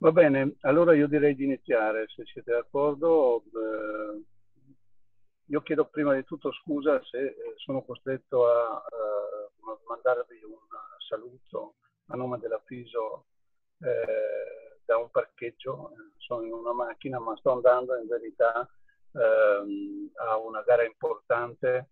Va bene, allora io direi di iniziare, se siete d'accordo. Eh, io chiedo prima di tutto scusa se eh, sono costretto a, mandarvi un saluto a nome della FISO eh, da un parcheggio. Sono in una macchina, ma sto andando in verità ehm, a una gara importante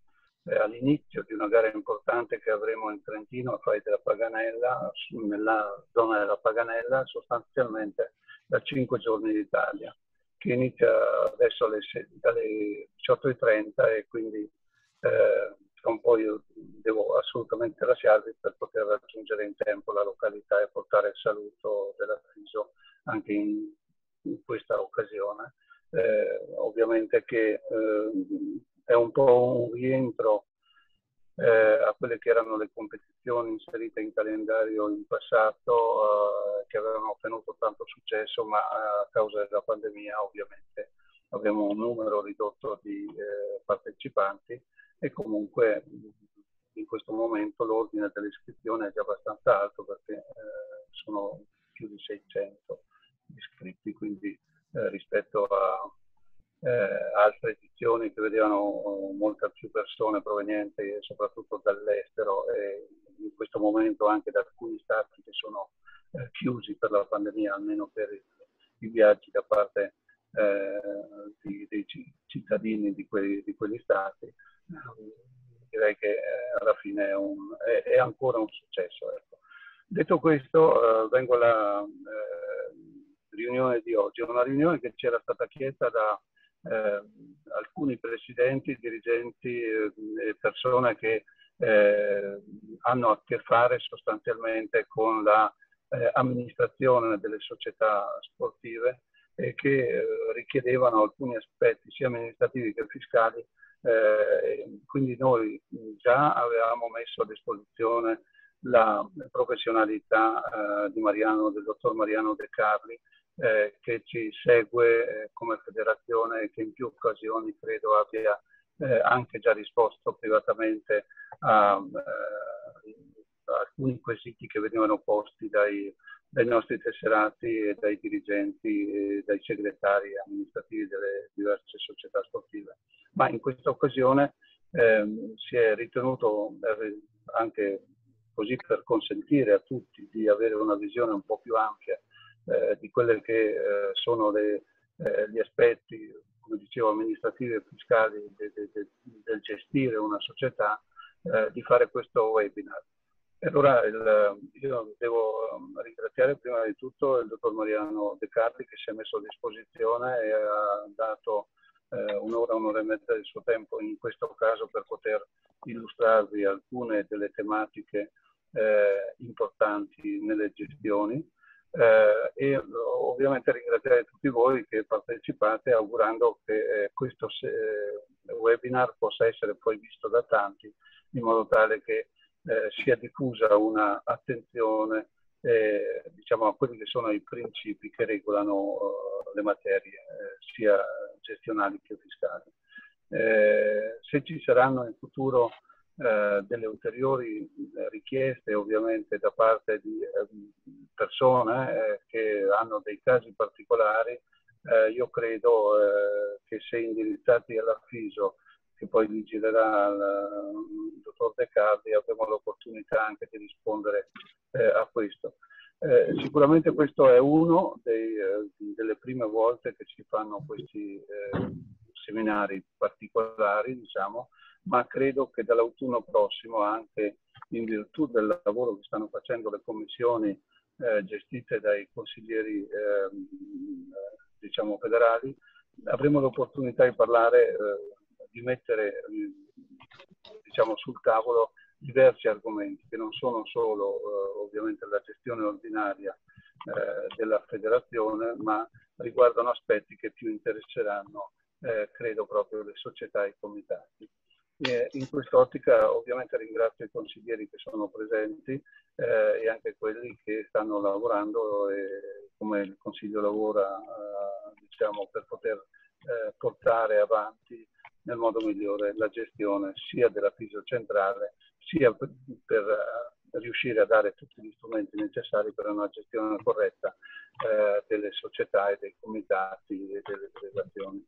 all'inizio di una gara importante che avremo in Trentino a Fai della Paganella, nella zona della Paganella, sostanzialmente da 5 giorni d'Italia, che inizia adesso alle, alle 18.30 e quindi eh, un po' io devo assolutamente lasciarvi per poter raggiungere in tempo la località e portare il saluto della FISO anche in, in questa occasione. Eh, ovviamente che eh, è un po' un rientro eh, a quelle che erano le competizioni inserite in calendario in passato eh, che avevano ottenuto tanto successo, ma a causa della pandemia ovviamente. Abbiamo un numero ridotto di eh, partecipanti e comunque in questo momento l'ordine delle iscrizioni è già abbastanza alto perché eh, sono più di 600 iscritti, quindi eh, rispetto a eh, altre edizioni che vedevano molte più persone provenienti soprattutto dall'estero e in questo momento anche da alcuni stati che sono eh, chiusi per la pandemia, almeno per i, i viaggi da parte eh, di, dei cittadini di, quei, di quegli stati. direi che eh, alla fine è, un, è, è, ancora un successo. Ecco. Detto questo, eh, vengo alla eh, riunione di oggi. È una riunione che ci era stata chiesta da eh, alcuni presidenti, dirigenti e eh, persone che eh, hanno a che fare sostanzialmente con l'amministrazione eh, delle società sportive e che eh, richiedevano alcuni aspetti sia amministrativi che fiscali. Eh, quindi noi già avevamo messo a disposizione la professionalità di Mariano, del dottor Mariano De Carli, eh, che ci segue eh, come federazione e che in più occasioni credo abbia eh, anche già risposto privatamente a, eh, a, alcuni quesiti che venivano posti dai, dai nostri tesserati e dai dirigenti e dai segretari amministrativi delle diverse società sportive. Ma in questa occasione ehm, si è ritenuto eh, anche così per consentire a tutti di avere una visione un po' più ampia eh, di quelli che eh, sono le, eh, gli aspetti, come dicevo, amministrativi e fiscali de, de, de, del gestire una società, eh, di fare questo webinar. Allora il, io devo um, ringraziare prima di tutto il dottor Mariano De Carli che si è messo a disposizione e ha dato eh, un'ora, un'ora e mezza del suo tempo in questo caso per poter illustrarvi alcune delle tematiche eh, importanti nelle gestioni eh, e ovviamente ringraziare tutti voi che partecipate augurando che eh, questo eh, webinar possa essere poi visto da tanti in modo tale che eh, sia diffusa un'attenzione eh, diciamo, a quelli che sono i principi che regolano uh, le materie sia gestionali che fiscali. se ci saranno in futuro eh, delle ulteriori eh, richieste ovviamente da parte di eh, persone eh, che hanno dei casi particolari, io credo che se indirizzati alla FISO, che poi li girerà il dottor De Carli, avremo l'opportunità anche di rispondere a questo. Sicuramente questo è uno dei, delle prime volte che si fanno questi seminari particolari, diciamo, ma credo che dall'autunno prossimo, anche in virtù del lavoro che stanno facendo le commissioni eh, gestite dai consiglieri eh, diciamo federali, avremo l'opportunità di parlare, eh, di mettere diciamo, sul tavolo diversi argomenti che non sono solo eh, ovviamente la gestione ordinaria eh, della federazione, ma riguardano aspetti che più interesseranno, eh, credo, proprio le società e i comitati. E in quest'ottica ovviamente ringrazio i consiglieri che sono presenti eh, e anche quelli che stanno lavorando e come il Consiglio lavora eh, diciamo, per poter eh, portare avanti nel modo migliore la gestione sia della fisio centrale sia per, per riuscire a dare tutti gli strumenti necessari per una gestione corretta eh, delle società e dei comitati e delle delegazioni.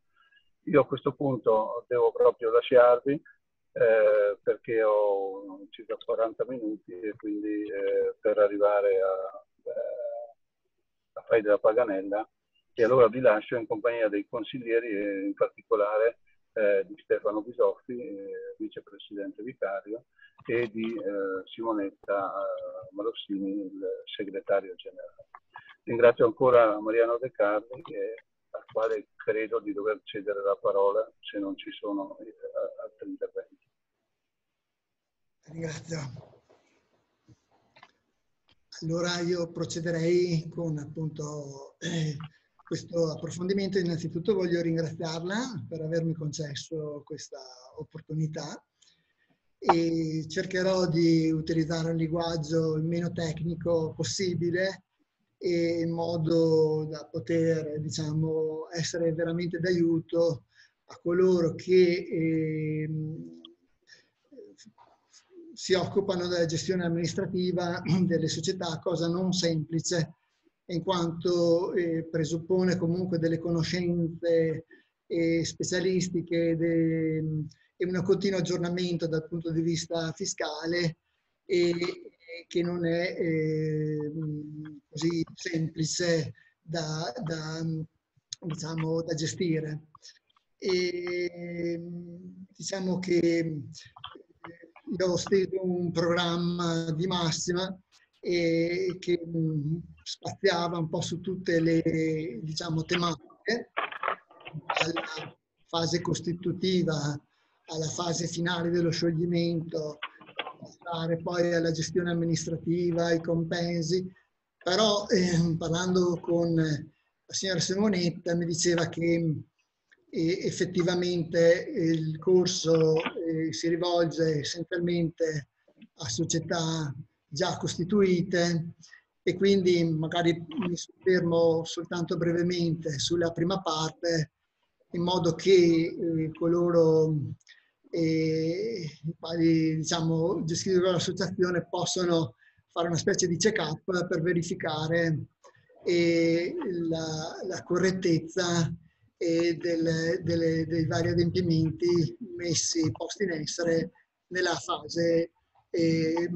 Io a questo punto devo proprio lasciarvi eh, perché ho circa 40 minuti e quindi eh, per arrivare a, eh, a Fai della Paganella e allora vi lascio in compagnia dei consiglieri e in particolare eh, di Stefano Bisoffi, eh, vicepresidente vicario, e di eh, Simonetta eh, Malossini, il segretario generale. Ringrazio ancora Mariano De Carli, eh, al quale credo di dover cedere la parola se non ci sono eh, altri interventi. Ringrazio. Allora io procederei con appunto eh, questo approfondimento. Innanzitutto voglio ringraziarla per avermi concesso questa opportunità e cercherò di utilizzare un linguaggio il meno tecnico possibile e in modo da poter diciamo, essere veramente d'aiuto a coloro che eh, si occupano della gestione amministrativa delle società, cosa non semplice in quanto eh, presuppone comunque delle conoscenze eh, specialistiche de, e un continuo aggiornamento dal punto di vista fiscale e, che non è eh, così semplice da, da, diciamo, da gestire. E, diciamo che eh, io ho steso un programma di massima e che spaziava un po' su tutte le diciamo, tematiche, dalla fase costitutiva alla fase finale dello scioglimento, poi alla gestione amministrativa, ai compensi, però eh, parlando con la signora Simonetta mi diceva che eh, effettivamente il corso eh, si rivolge essenzialmente a società già costituite e quindi magari mi soffermo soltanto brevemente sulla prima parte in modo che eh, coloro eh, i quali diciamo, gestiscono l'associazione possono fare una specie di check-up per verificare eh, la, la, correttezza del, delle, dei vari adempimenti messi, posti in essere nella fase eh,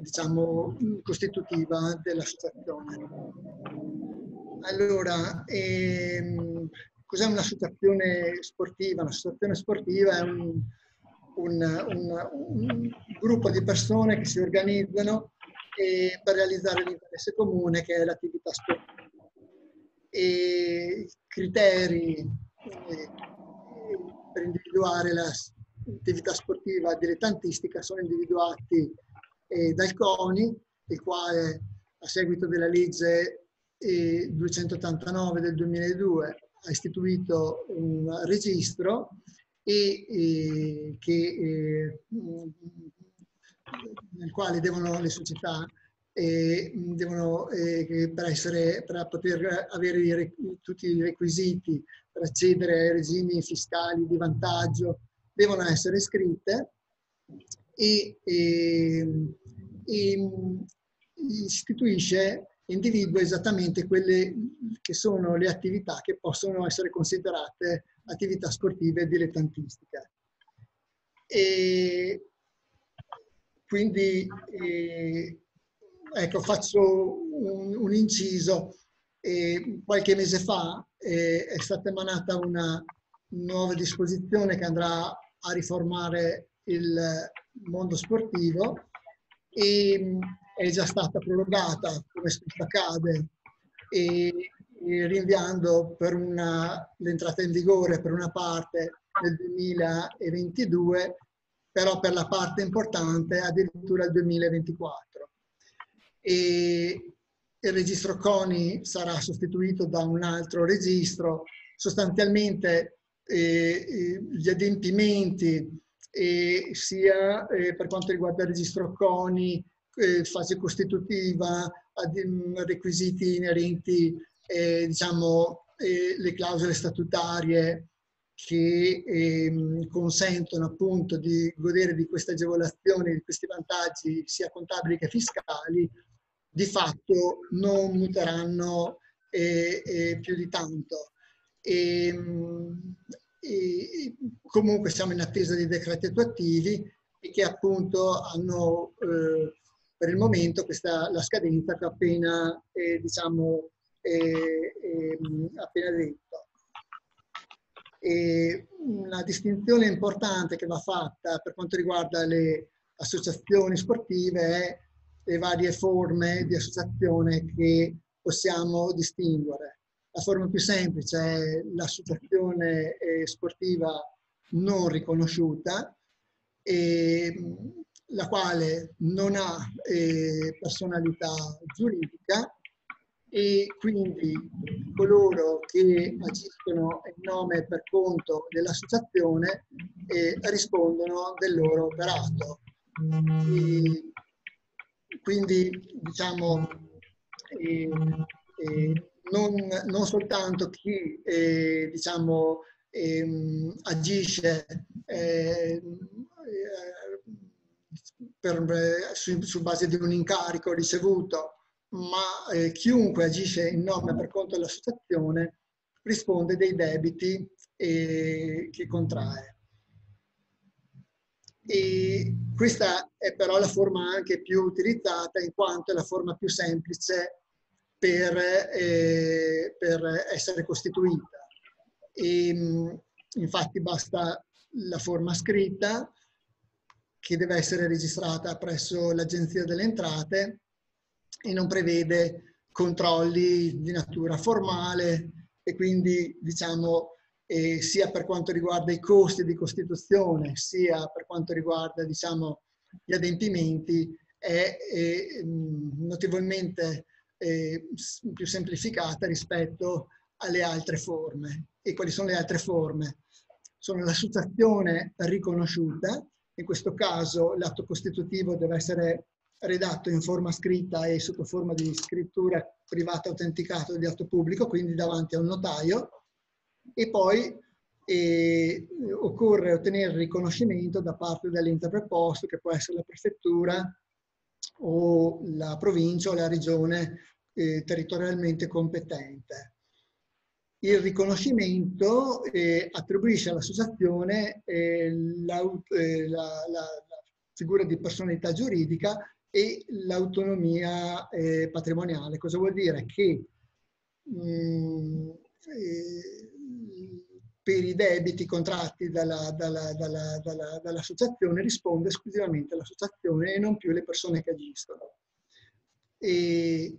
diciamo, costitutiva dell'associazione. Allora, ehm, cos'è un'associazione sportiva? Un'associazione sportiva è un, un, un, un, gruppo di persone che si organizzano eh, per realizzare l'interesse comune che è l'attività sportiva. E criteri eh, per individuare la l'attività sportiva dilettantistica sono individuati eh, dal CONI, il quale a seguito della legge eh, 289 del 2002 ha istituito un registro e, e che, eh, nel quale devono le società eh, devono, eh, per, essere, per poter avere i, tutti i requisiti per accedere ai regimi fiscali di vantaggio devono essere scritte e, e, e istituisce, individua esattamente quelle che sono le attività che possono essere considerate attività sportive dilettantistiche. E quindi eh, ecco, faccio un, un inciso. Eh, qualche mese fa eh, è stata emanata una nuova disposizione che andrà a riformare il mondo sportivo e è già stata prorogata, come spesso accade, e, e rinviando l'entrata in vigore per una parte nel 2022, però per la parte importante addirittura il 2024. E il registro CONI sarà sostituito da un altro registro, sostanzialmente eh, gli adempimenti eh, sia eh, per quanto riguarda il registro CONI, eh, fase costitutiva, requisiti inerenti, eh, diciamo, eh, le clausole statutarie che eh, consentono appunto di godere di queste agevolazioni, di questi vantaggi sia contabili che fiscali, di fatto non muteranno eh, eh, più di tanto. E, e, comunque siamo in attesa di decreti attuativi e che appunto hanno eh, per il momento questa, la scadenza che ho appena, eh, diciamo, eh, ehm, appena detto. E una distinzione importante che va fatta per quanto riguarda le associazioni sportive è le varie forme di associazione che possiamo distinguere. La forma più semplice è l'associazione eh, sportiva non riconosciuta, e, la quale non ha eh, personalità giuridica e quindi coloro che agiscono in nome e per conto dell'associazione eh, rispondono del loro operato. E quindi diciamo eh, eh, non, non, soltanto chi eh, diciamo, ehm, agisce eh, per, su, su, base di un incarico ricevuto, ma eh, chiunque agisce in nome per conto dell'associazione risponde dei debiti eh, che contrae. E questa è però la forma anche più utilizzata in quanto è la forma più semplice per, eh, per essere costituita. E, infatti basta la forma scritta che deve essere registrata presso l'Agenzia delle Entrate e non prevede controlli di natura formale e quindi diciamo eh, sia per quanto riguarda i costi di costituzione sia per quanto riguarda diciamo gli adempimenti è, è notevolmente eh, più semplificata rispetto alle altre forme. E quali sono le altre forme? Sono l'associazione riconosciuta, in questo caso l'atto costitutivo deve essere redatto in forma scritta e sotto forma di scrittura privata autenticata di atto pubblico, quindi davanti a un notaio, e poi eh, occorre ottenere riconoscimento da parte dell'ente preposto, che può essere la prefettura o la provincia o la regione eh, territorialmente competente. Il riconoscimento eh, attribuisce all'associazione eh, eh, la, la, la, figura di personalità giuridica e l'autonomia eh, patrimoniale. Cosa vuol dire? Che mh, mm, eh, per i debiti contratti dalla, dalla, dalla, dall'associazione risponde esclusivamente l'associazione e non più le persone che agiscono. E,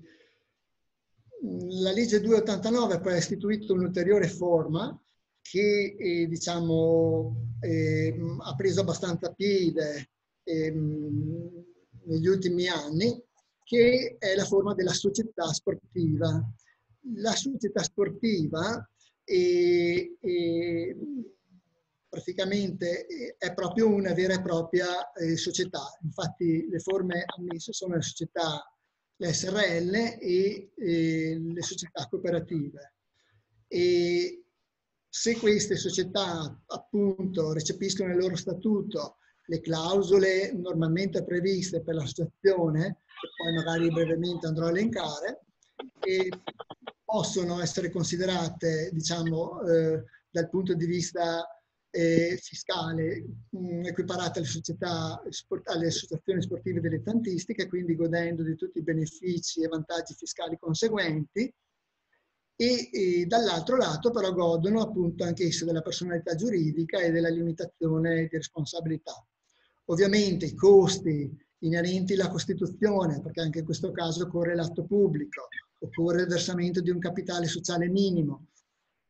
la legge 289 poi ha istituito un'ulteriore forma che eh, diciamo, eh, ha preso abbastanza piede eh, negli ultimi anni, che è la forma della società sportiva. La società sportiva è, è, praticamente è proprio una vera e propria eh, società. Infatti le forme ammesse sono le società le SRL e, e le società cooperative. E se queste società appunto recepiscono nel loro statuto le clausole normalmente previste per l'associazione, che poi magari brevemente andrò a elencare, e possono essere considerate, diciamo, eh, dal punto di vista eh, fiscale mh, mm, equiparata alle, società, alle associazioni sportive dilettantistiche, quindi godendo di tutti i benefici e vantaggi fiscali conseguenti, e, e dall'altro lato però godono appunto anche esse della personalità giuridica e della limitazione di responsabilità. Ovviamente i costi inerenti alla Costituzione, perché anche in questo caso occorre l'atto pubblico, occorre il versamento di un capitale sociale minimo,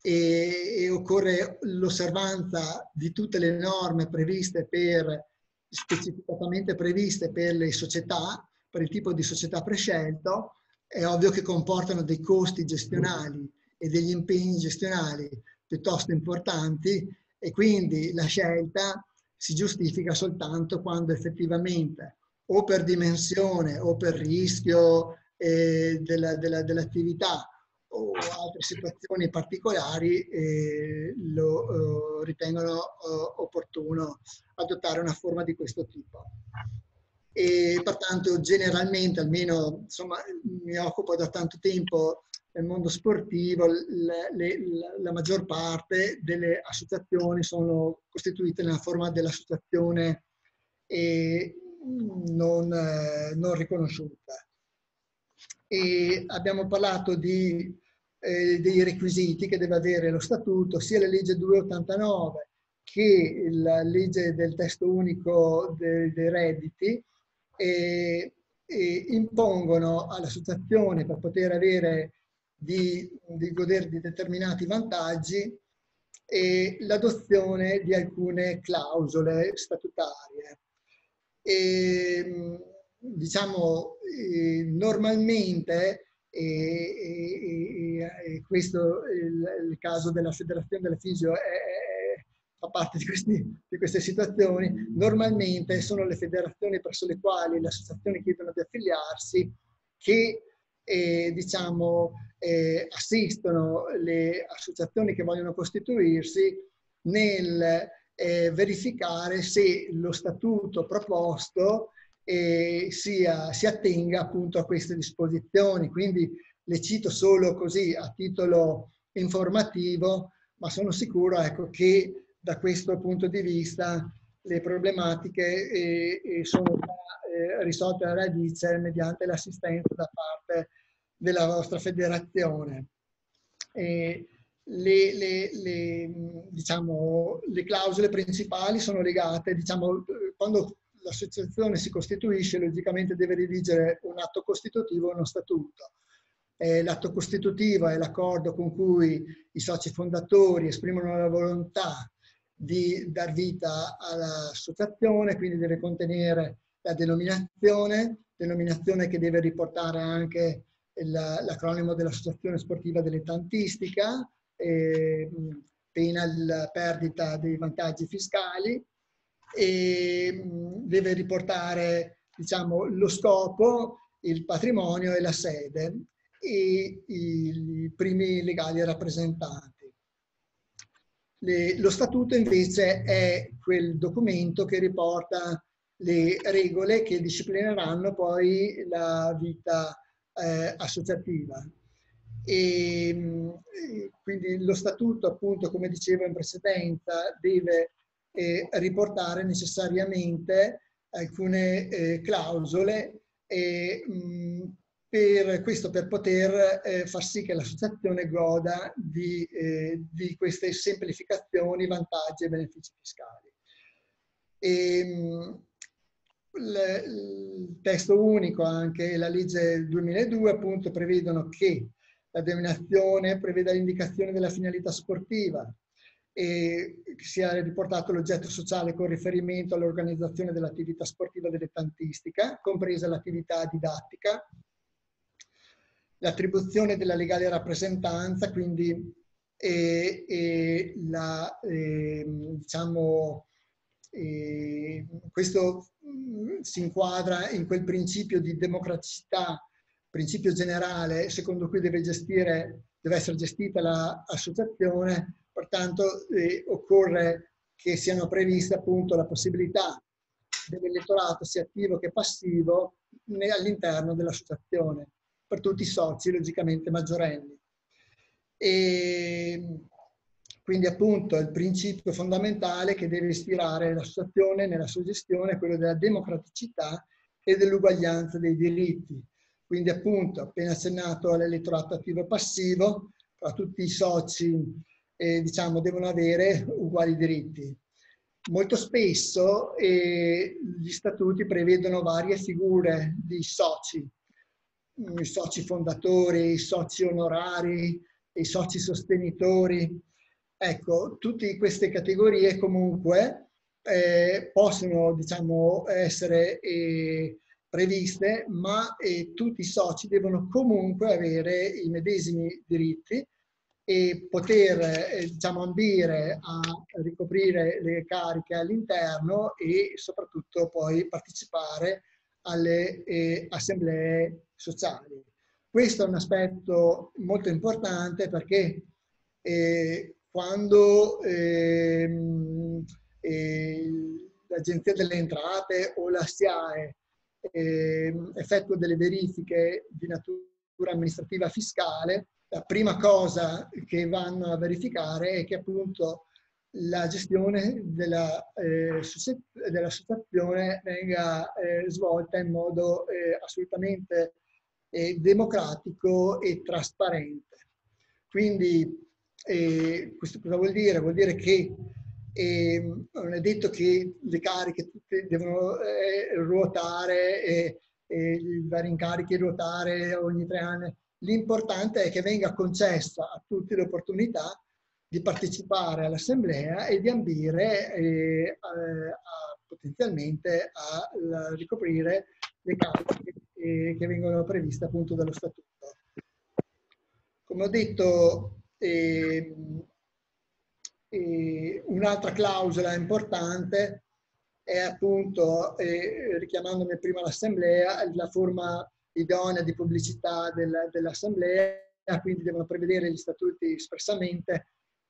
e, e occorre l'osservanza di tutte le norme previste per, specificatamente previste per le società, per il tipo di società prescelto, è ovvio che comportano dei costi gestionali e degli impegni gestionali piuttosto importanti e quindi la scelta si giustifica soltanto quando effettivamente o per dimensione o per rischio eh, della, della, dell'attività o altre situazioni particolari eh, lo eh, ritengono eh, opportuno adottare una forma di questo tipo. E pertanto generalmente, almeno insomma, mi occupo da tanto tempo nel mondo sportivo, le, le, la maggior parte delle associazioni sono costituite nella forma dell'associazione non, eh, non riconosciuta. E abbiamo parlato di, eh, dei requisiti che deve avere lo statuto, sia la legge 289 che la legge del testo unico dei, dei redditi e, e impongono all'associazione per poter avere di, di godere di determinati vantaggi e l'adozione di alcune clausole statutarie. E, diciamo, eh, normalmente, e, e, questo il, il, caso della Federazione della Fisio è, fa parte di, questi, di, queste situazioni, normalmente sono le federazioni presso le quali le associazioni chiedono di affiliarsi che eh, diciamo, eh, assistono le associazioni che vogliono costituirsi nel eh, verificare se lo statuto proposto e sia, si attenga appunto a queste disposizioni. Quindi le cito solo così a titolo informativo, ma sono sicuro ecco, che da questo punto di vista le problematiche eh, eh, sono eh, risolte alla radice mediante l'assistenza da parte della vostra federazione. E le, le, le, diciamo, le clausole principali sono legate, diciamo, quando l'associazione si costituisce, logicamente deve redigere un atto costitutivo e uno statuto. Eh, l'atto costitutivo è l'accordo con cui i soci fondatori esprimono la volontà di dar vita all'associazione, quindi deve contenere la denominazione, denominazione che deve riportare anche l'acronimo dell'Associazione Sportiva Dilettantistica, pena la perdita dei vantaggi fiscali, e deve riportare diciamo, lo scopo, il patrimonio e la sede e i primi legali rappresentanti. Le, lo statuto invece è quel documento che riporta le regole che disciplineranno poi la vita eh, associativa. E, quindi lo statuto, appunto, come dicevo in precedenza, deve eh, riportare necessariamente alcune eh, clausole e, mh, per questo per poter eh, far sì che l'associazione goda di, eh, di, queste semplificazioni, vantaggi e benefici fiscali. E, mh, il testo unico, anche la legge 2002, appunto prevedono che la denominazione preveda l'indicazione della finalità sportiva, e sia riportato l'oggetto sociale con riferimento all'organizzazione dell'attività sportiva dilettantistica, compresa l'attività didattica, l'attribuzione della legale rappresentanza, quindi e, e la, e, diciamo, e questo mm, si inquadra in quel principio di democraticità, principio generale secondo cui deve, gestire, deve essere gestita l'associazione Pertanto eh, occorre che siano previste appunto la possibilità dell'elettorato sia attivo che passivo all'interno dell'associazione, per tutti i soci logicamente maggiorenni. E quindi appunto il principio fondamentale che deve ispirare l'associazione nella sua gestione è quello della democraticità e dell'uguaglianza dei diritti. Quindi appunto appena accennato all'elettorato attivo e passivo, tra tutti i soci eh, diciamo, devono avere uguali diritti. Molto spesso eh, gli statuti prevedono varie figure di soci, i soci fondatori, i soci onorari, i soci sostenitori. Ecco, tutte queste categorie comunque eh, possono diciamo, essere eh, previste, ma eh, tutti i soci devono comunque avere i medesimi diritti e poter eh, diciamo, ambire a ricoprire le cariche all'interno e soprattutto poi partecipare alle eh, assemblee sociali. Questo è un aspetto molto importante perché eh, quando ehm, eh, l'Agenzia delle Entrate o la SIAE eh, effettua delle verifiche di natura amministrativa fiscale, la prima cosa che vanno a verificare è che appunto la gestione della, eh, dell'associazione venga eh, svolta in modo eh, assolutamente eh, democratico e trasparente. Quindi questo cosa vuol dire? Vuol dire che ehm, non è detto che le cariche tutte devono eh, ruotare e, e i vari incarichi ruotare ogni tre anni. L'importante è che venga concessa a tutti l'opportunità di partecipare all'assemblea e di ambire eh, a, a, potenzialmente a, a, ricoprire le cariche che, che vengono previste appunto dallo statuto. Come ho detto, e, e un'altra clausola importante è appunto, eh, richiamandomi prima all'assemblea, la forma idonea di pubblicità del, dell'assemblea, quindi devono prevedere gli statuti espressamente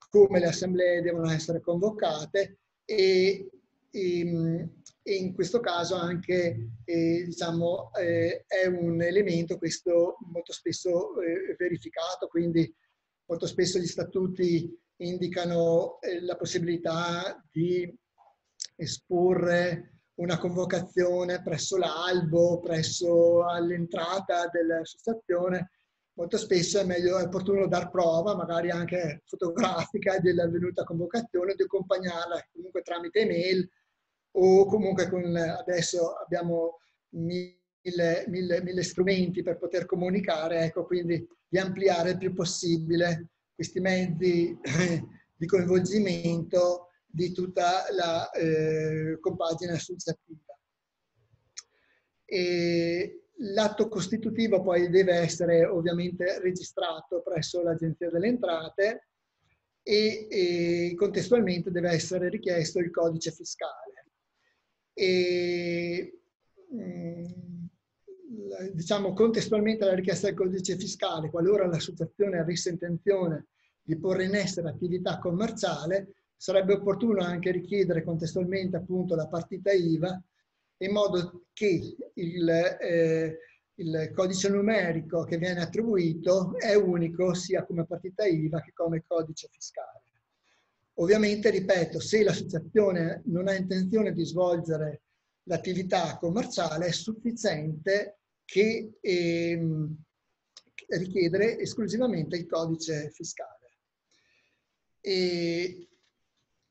come le assemblee devono essere convocate e, e, e in questo caso anche eh, diciamo, eh, è un elemento questo molto spesso eh, verificato, quindi Molto spesso gli statuti indicano eh, la possibilità di esporre una convocazione presso l'albo, presso all'entrata dell'associazione. Molto spesso è meglio, è opportuno dar prova, magari anche fotografica, dell'avvenuta convocazione, di accompagnarla comunque tramite email o comunque con, adesso abbiamo mille, mille, mille strumenti per poter comunicare, ecco, quindi di ampliare il più possibile questi mezzi di coinvolgimento di tutta la eh, compagine associativa. l'atto costitutivo poi deve essere ovviamente registrato presso l'Agenzia delle Entrate e, e, contestualmente deve essere richiesto il codice fiscale. E, mh, mm, diciamo, contestualmente alla richiesta del codice fiscale, qualora l'associazione avesse intenzione di porre in essere attività commerciale, sarebbe opportuno anche richiedere contestualmente appunto la partita IVA in modo che il, eh, il codice numerico che viene attribuito è unico sia come partita IVA che come codice fiscale. Ovviamente, ripeto, se l'associazione non ha intenzione di svolgere l'attività commerciale è sufficiente che ehm, richiedere esclusivamente il codice fiscale. E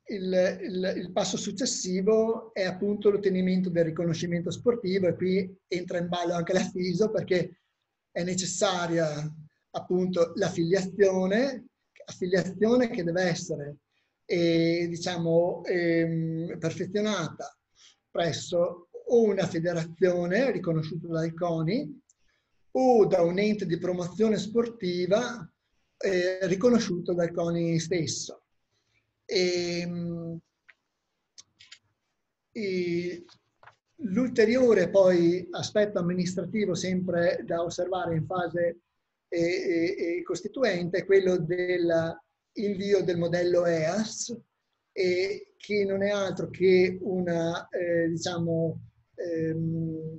il, il, il, passo successivo è appunto l'ottenimento del riconoscimento sportivo e qui entra in ballo anche la FISO perché è necessaria appunto l'affiliazione, affiliazione che deve essere eh, diciamo eh, perfezionata presso una federazione riconosciuta dal CONI o da un ente di promozione sportiva eh, riconosciuto dal CONI stesso. Ehm, l'ulteriore poi aspetto amministrativo sempre da osservare in fase eh, eh, costituente è quello dell'invio del modello EAS, che non è altro che una, eh, diciamo, ehm,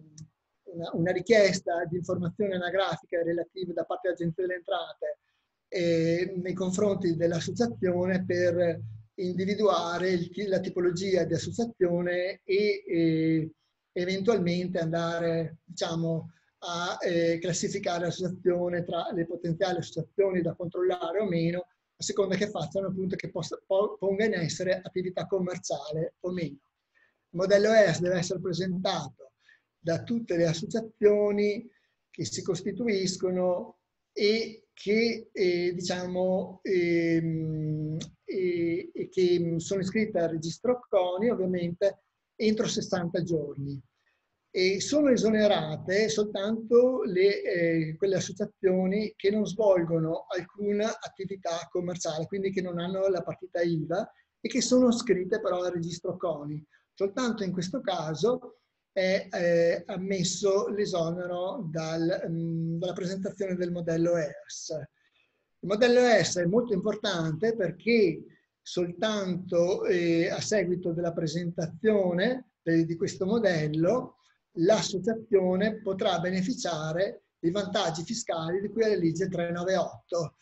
una, una, richiesta di informazione anagrafica relativa da parte dell'Agenzia delle Entrate eh, nei confronti dell'associazione per individuare il, la tipologia di associazione e, e eventualmente andare diciamo, a eh, classificare l'associazione tra le potenziali associazioni da controllare o meno, a seconda che facciano appunto che possa, ponga in essere attività commerciale o meno. Il modello ES deve essere presentato da tutte le associazioni che si costituiscono e che, eh, diciamo, ehm, eh, che sono iscritte al registro CONI ovviamente entro 60 giorni. E sono esonerate soltanto le, eh, quelle associazioni che non svolgono alcuna attività commerciale, quindi che non hanno la partita IVA e che sono iscritte però al registro CONI. Soltanto in questo caso è eh, ammesso l'esonero dal, mm, dalla presentazione del modello ERS. Il modello ERS è molto importante perché soltanto eh, a seguito della presentazione eh, di questo modello l'associazione potrà beneficiare dei vantaggi fiscali di cui è la legge 398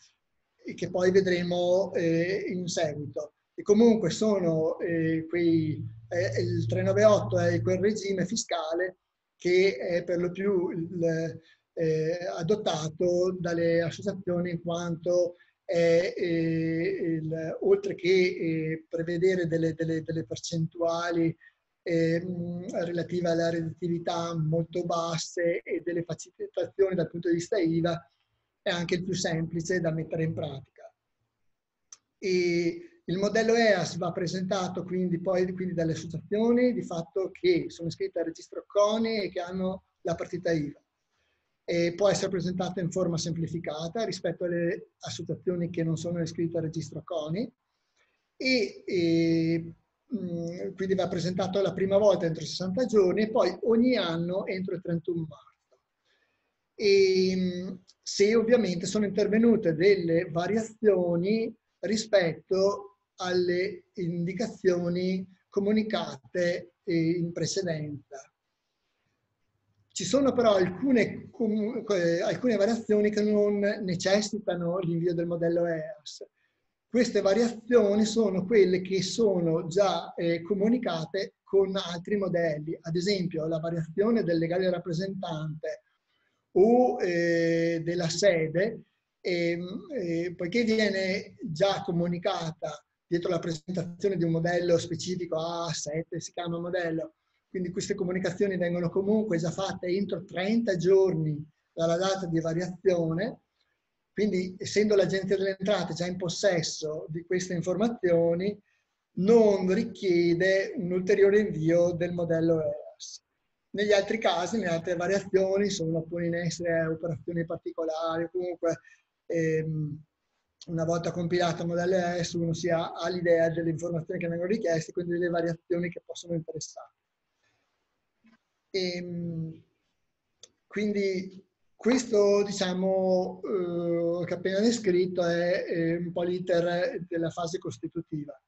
che poi vedremo eh, in seguito. E comunque sono eh, quei, eh, il 398 è quel regime fiscale che è per lo più il, eh, adottato dalle associazioni in quanto è, eh, il, oltre che eh, prevedere delle, delle, delle percentuali ehm, relative alla redditività molto basse e delle facilitazioni dal punto di vista IVA, è anche il più semplice da mettere in pratica. E il modello EAS va presentato quindi poi quindi dalle associazioni di fatto che sono iscritte al registro CONI e che hanno la partita IVA. E può essere presentato in forma semplificata rispetto alle associazioni che non sono iscritte al registro CONI e, e quindi va presentato la prima volta entro 60 giorni e poi ogni anno entro il 31 marzo e se ovviamente sono intervenute delle variazioni rispetto alle indicazioni comunicate in precedenza. Ci sono però alcune, alcune variazioni che non necessitano l'invio del modello EAS. Queste variazioni sono quelle che sono già eh, comunicate con altri modelli, ad esempio la variazione del legale rappresentante o eh, della sede, e, e, poiché viene già comunicata dietro la presentazione di un modello specifico A7, si chiama modello, quindi queste comunicazioni vengono comunque già fatte entro 30 giorni dalla data di variazione, quindi essendo l'agente delle entrate già in possesso di queste informazioni, non richiede un ulteriore invio del modello ERAS. Negli altri casi, nelle altre variazioni, sono pure in essere operazioni particolari, comunque ehm, una volta compilato il modello ES uno si ha, ha l'idea delle informazioni che vengono richieste, quindi delle variazioni che possono interessare. E, ehm, quindi questo, diciamo, eh, che appena descritto è, è un po' l'iter della fase costitutiva.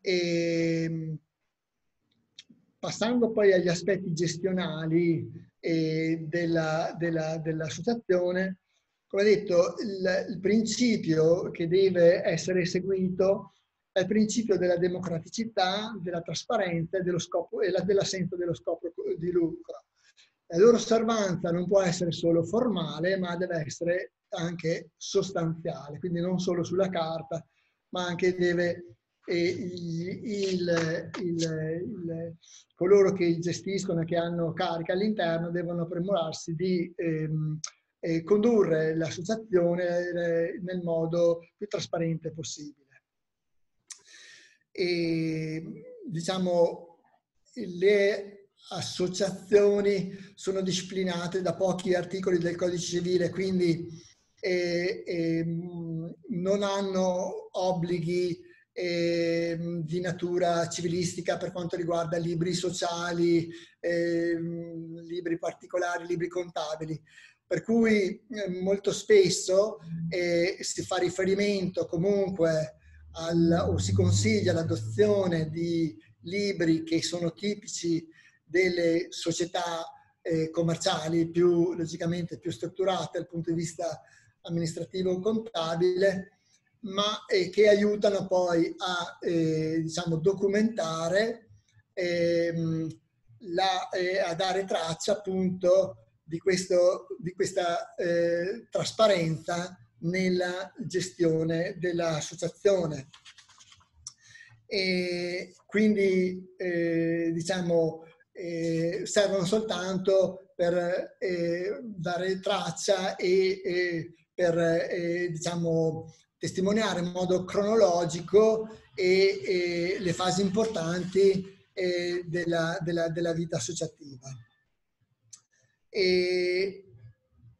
E, ehm, Passando poi agli aspetti gestionali eh, della, della, dell'associazione, come detto, il, il, principio che deve essere seguito è il principio della democraticità, della trasparenza e, dello scopo, e dell'assenza dello scopo di lucro. La loro osservanza non può essere solo formale, ma deve essere anche sostanziale, quindi non solo sulla carta, ma anche deve il, il, il, coloro che gestiscono e che hanno carica all'interno devono premurarsi di ehm, eh, condurre l'associazione eh, nel modo più trasparente possibile. E, diciamo, le associazioni sono disciplinate da pochi articoli del codice civile, quindi eh, ehm, non hanno obblighi eh, di natura civilistica per quanto riguarda libri sociali, eh, libri particolari, libri contabili. Per cui eh, molto spesso eh, si fa riferimento comunque al, o si consiglia l'adozione di libri che sono tipici delle società eh, commerciali più logicamente più strutturate dal punto di vista amministrativo contabile ma eh, che aiutano poi a eh, diciamo, documentare, ehm, la, eh, a dare traccia appunto di, questo, di questa eh, trasparenza nella gestione dell'associazione. E quindi eh, diciamo, eh, servono soltanto per dare traccia e per diciamo, testimoniare in modo cronologico e, e le fasi importanti eh, della, della, della, vita associativa. E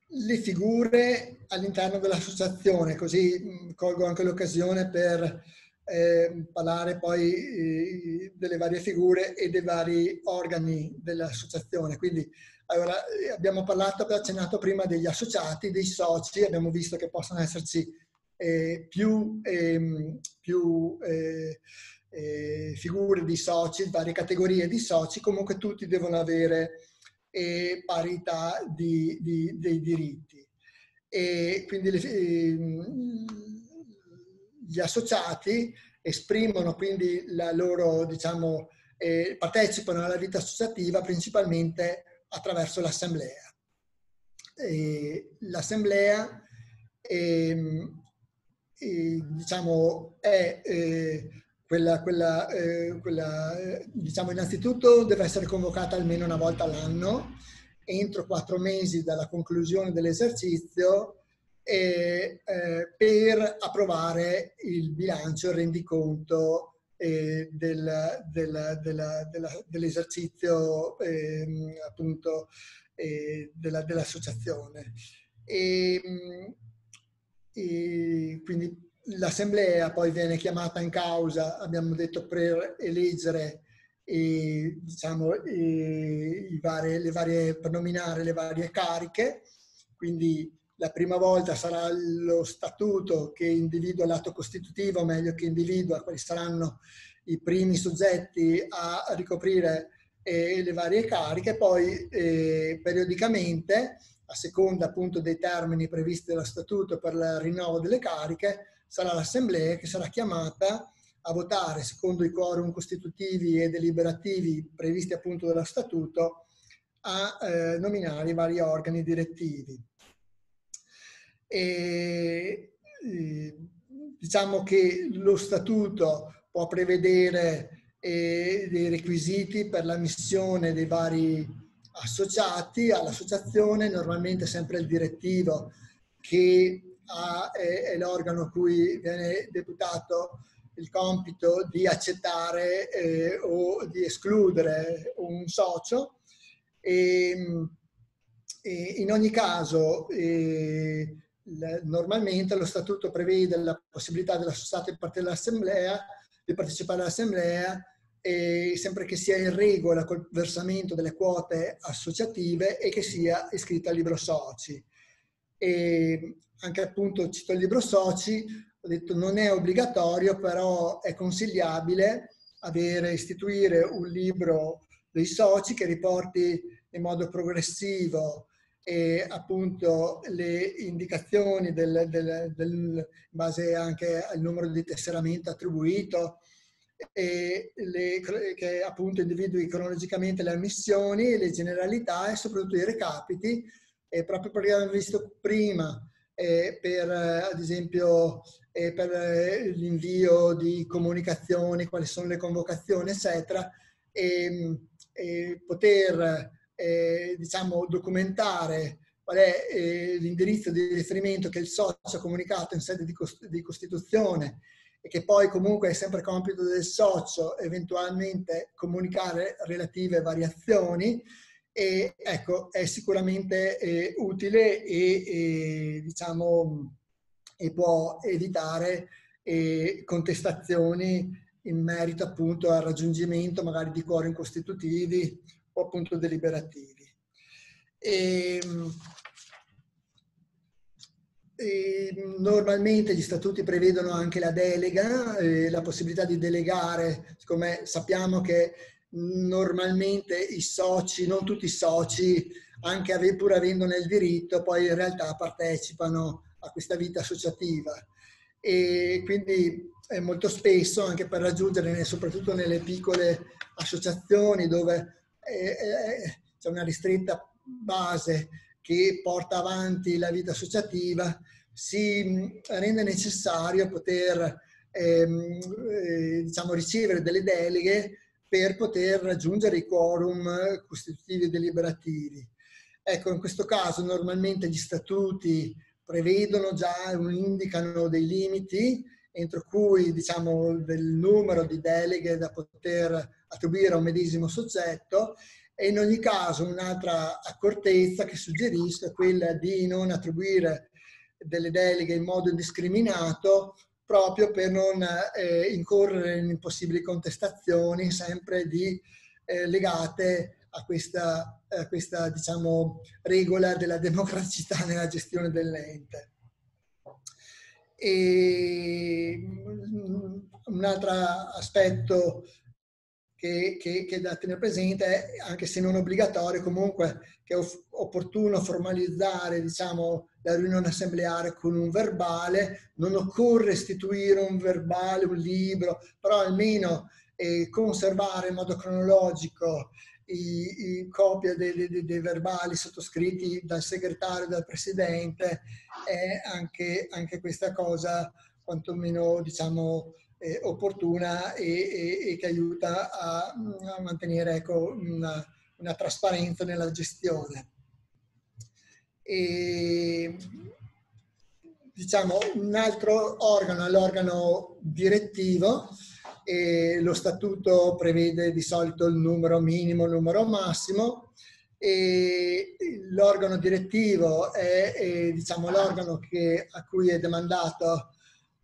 le figure all'interno dell'associazione, così colgo anche l'occasione per eh, parlare poi eh, delle varie figure e dei vari organi dell'associazione. Quindi allora, eh, abbiamo parlato, abbiamo accennato prima degli associati, dei soci, abbiamo visto che possono esserci eh, più, ehm, più eh, eh, figure di soci, varie categorie di soci, comunque tutti devono avere parità di, di, dei diritti. E quindi ehm, gli associati esprimono quindi la loro, diciamo, eh, partecipano alla vita associativa principalmente attraverso l'assemblea. l'assemblea eh, eh, diciamo, è eh, quella, quella, eh, quella diciamo, innanzitutto deve essere convocata almeno una volta all'anno entro quattro mesi dalla conclusione dell'esercizio eh, eh, per approvare il bilancio, il rendiconto eh, del, del, della, della, dell'esercizio ehm, appunto eh, della, dell'associazione. E, e quindi l'assemblea poi viene chiamata in causa, abbiamo detto, per eleggere e, diciamo, e, varie, le varie, per nominare le varie cariche, quindi la prima volta sarà lo statuto che individua l'atto costitutivo, meglio che individua quali saranno i primi soggetti a ricoprire eh, le varie cariche, poi eh, periodicamente, a seconda appunto dei termini previsti dallo statuto per il rinnovo delle cariche, sarà l'assemblea che sarà chiamata a votare secondo i quorum costitutivi e deliberativi previsti appunto dallo statuto a eh, nominare i vari organi direttivi. E, diciamo che lo statuto può prevedere eh, dei requisiti per l'ammissione dei vari associati all'associazione, normalmente sempre il direttivo che ha, è, è l'organo a cui viene deputato il compito di accettare eh, o di escludere un socio. E, e in ogni caso, eh, normalmente lo statuto prevede la possibilità dell'associato di, di partecipare all'assemblea sempre che sia in regola col versamento delle quote associative e che sia iscritta al libro soci. E anche appunto cito il libro soci, ho detto non è obbligatorio, però è consigliabile avere, istituire un libro dei soci che riporti in modo progressivo e appunto le indicazioni del, del, del, in base anche al numero di tesseramento attribuito e le, che appunto individui cronologicamente le ammissioni, le generalità e soprattutto i recapiti. E proprio perché abbiamo visto prima eh, per ad esempio eh, per l'invio di comunicazioni, quali sono le convocazioni eccetera e, e poter eh, diciamo, documentare qual è eh, l'indirizzo di riferimento che il socio ha comunicato in sede di, di, Costituzione e che poi comunque è sempre compito del socio eventualmente comunicare relative variazioni, e, ecco, è sicuramente eh, utile e, e, diciamo, e può evitare eh, contestazioni in merito appunto al raggiungimento magari di quorum costitutivi o appunto deliberativi. E, ehm, e normalmente gli statuti prevedono anche la delega, eh, la possibilità di delegare, siccome sappiamo che normalmente i soci, non tutti i soci, anche pur avendone il diritto, poi in realtà partecipano a questa vita associativa. E quindi eh, molto spesso, anche per raggiungere, soprattutto nelle piccole associazioni dove c'è una ristretta base che porta avanti la vita associativa, si rende necessario poter ehm, eh, diciamo, ricevere delle deleghe per poter raggiungere i quorum costitutivi e deliberativi. Ecco, in questo caso normalmente gli statuti prevedono già, indicano dei limiti entro cui diciamo del numero di deleghe da poter attribuire a un medesimo soggetto e in ogni caso un'altra accortezza che suggerisco è quella di non attribuire delle deleghe in modo indiscriminato proprio per non eh, incorrere in impossibili contestazioni sempre di, eh, legate a questa, a questa diciamo, regola della democraticità nella gestione dell'ente. E mm, un altro aspetto che, che, che, da tenere presente anche se non obbligatorio, comunque che è opportuno formalizzare diciamo, la riunione assembleare con un verbale, non occorre istituire un verbale, un libro, però almeno eh, conservare in modo cronologico i, i copie dei, dei, dei, verbali sottoscritti dal segretario dal presidente è anche, anche questa cosa quantomeno diciamo eh, opportuna e, e, e, che aiuta a, a mantenere ecco, una, una, trasparenza nella gestione. E, diciamo un altro organo è l'organo direttivo e lo statuto prevede di solito il numero minimo, il numero massimo e l'organo direttivo è, è diciamo, l'organo a cui è demandato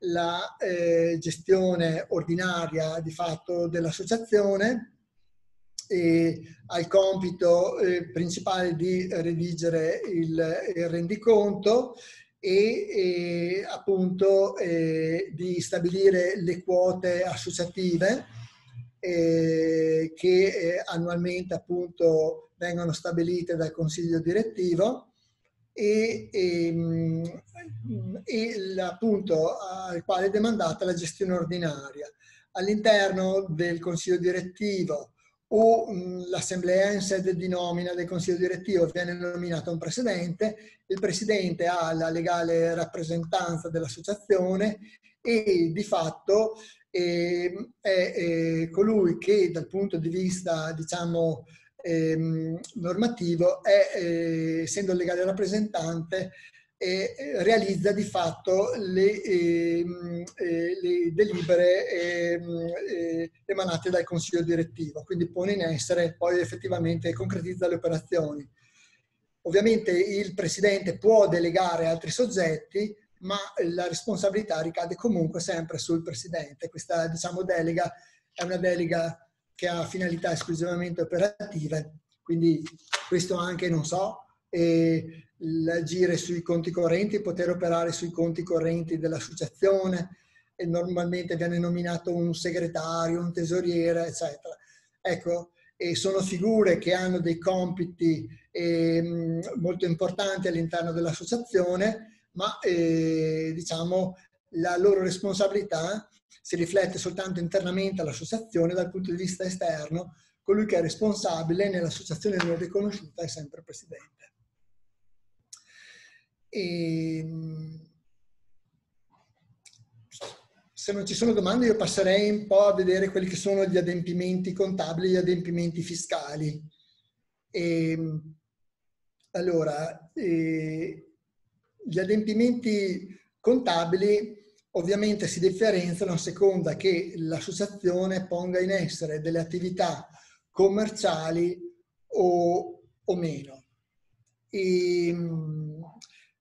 la eh, gestione ordinaria di fatto dell'associazione e ha il compito eh, principale di redigere il, il rendiconto e, e appunto eh, di stabilire le quote associative eh, che eh, annualmente appunto vengono stabilite dal consiglio direttivo e, e, ehm, e appunto al quale è demandata la gestione ordinaria. All'interno del consiglio direttivo o l'assemblea in sede di nomina del consiglio direttivo viene nominato un presidente, il presidente ha la legale rappresentanza dell'associazione e di fatto eh, è, è, colui che dal punto di vista diciamo eh, normativo è, eh, essendo legale rappresentante e realizza di fatto le, eh, le delibere eh, emanate dal consiglio direttivo, quindi pone in essere, poi effettivamente concretizza le operazioni. Ovviamente il presidente può delegare altri soggetti, ma la responsabilità ricade comunque sempre sul presidente. Questa diciamo, delega è una delega che ha finalità esclusivamente operative, quindi questo anche, non so, l'agire sui conti correnti, poter operare sui conti correnti dell'associazione e normalmente viene nominato un segretario, un tesoriere, eccetera. Ecco, sono figure che hanno dei compiti eh, molto importanti all'interno dell'associazione, ma eh, diciamo la loro responsabilità si riflette soltanto internamente all'associazione dal punto di vista esterno, colui che è responsabile nell'associazione non riconosciuta è sempre presidente. E, ehm, se non ci sono domande io passerei un po' a vedere quelli che sono gli adempimenti contabili, gli adempimenti fiscali. E, ehm, allora, eh, gli adempimenti contabili ovviamente si differenziano a seconda che l'associazione ponga in essere delle attività commerciali o, o meno. E, ehm,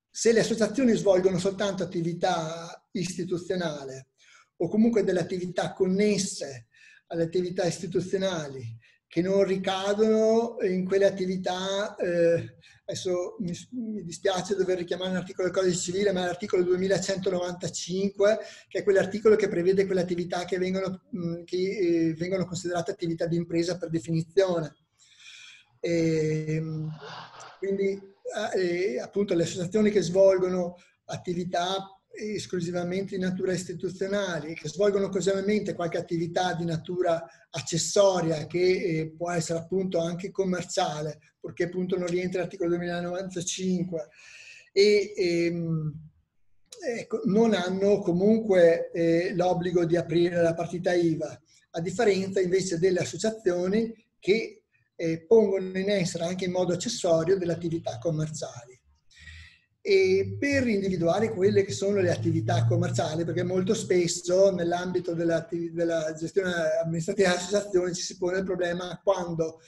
se le associazioni svolgono soltanto attività istituzionale o comunque delle attività connesse alle attività istituzionali che non ricadono in quelle attività, eh, adesso mi, mi, dispiace dover richiamare un articolo del codice civile, ma l'articolo 2195, che è quell'articolo che prevede quelle attività che vengono, mh, che, eh, vengono considerate attività di impresa per definizione. E, ehm, quindi eh, appunto le associazioni che svolgono attività esclusivamente di natura istituzionale, che svolgono occasionalmente qualche attività di natura accessoria che eh, può essere appunto anche commerciale, perché appunto non rientra l'articolo 2095 e ehm, ecco, non hanno comunque eh, l'obbligo di aprire la partita IVA, a differenza invece delle associazioni che eh, pongono in essere anche in modo accessorio delle attività commerciali. E per individuare quelle che sono le attività commerciali, perché molto spesso nell'ambito della, gestione amministrativa dell'associazione ci si pone il problema quando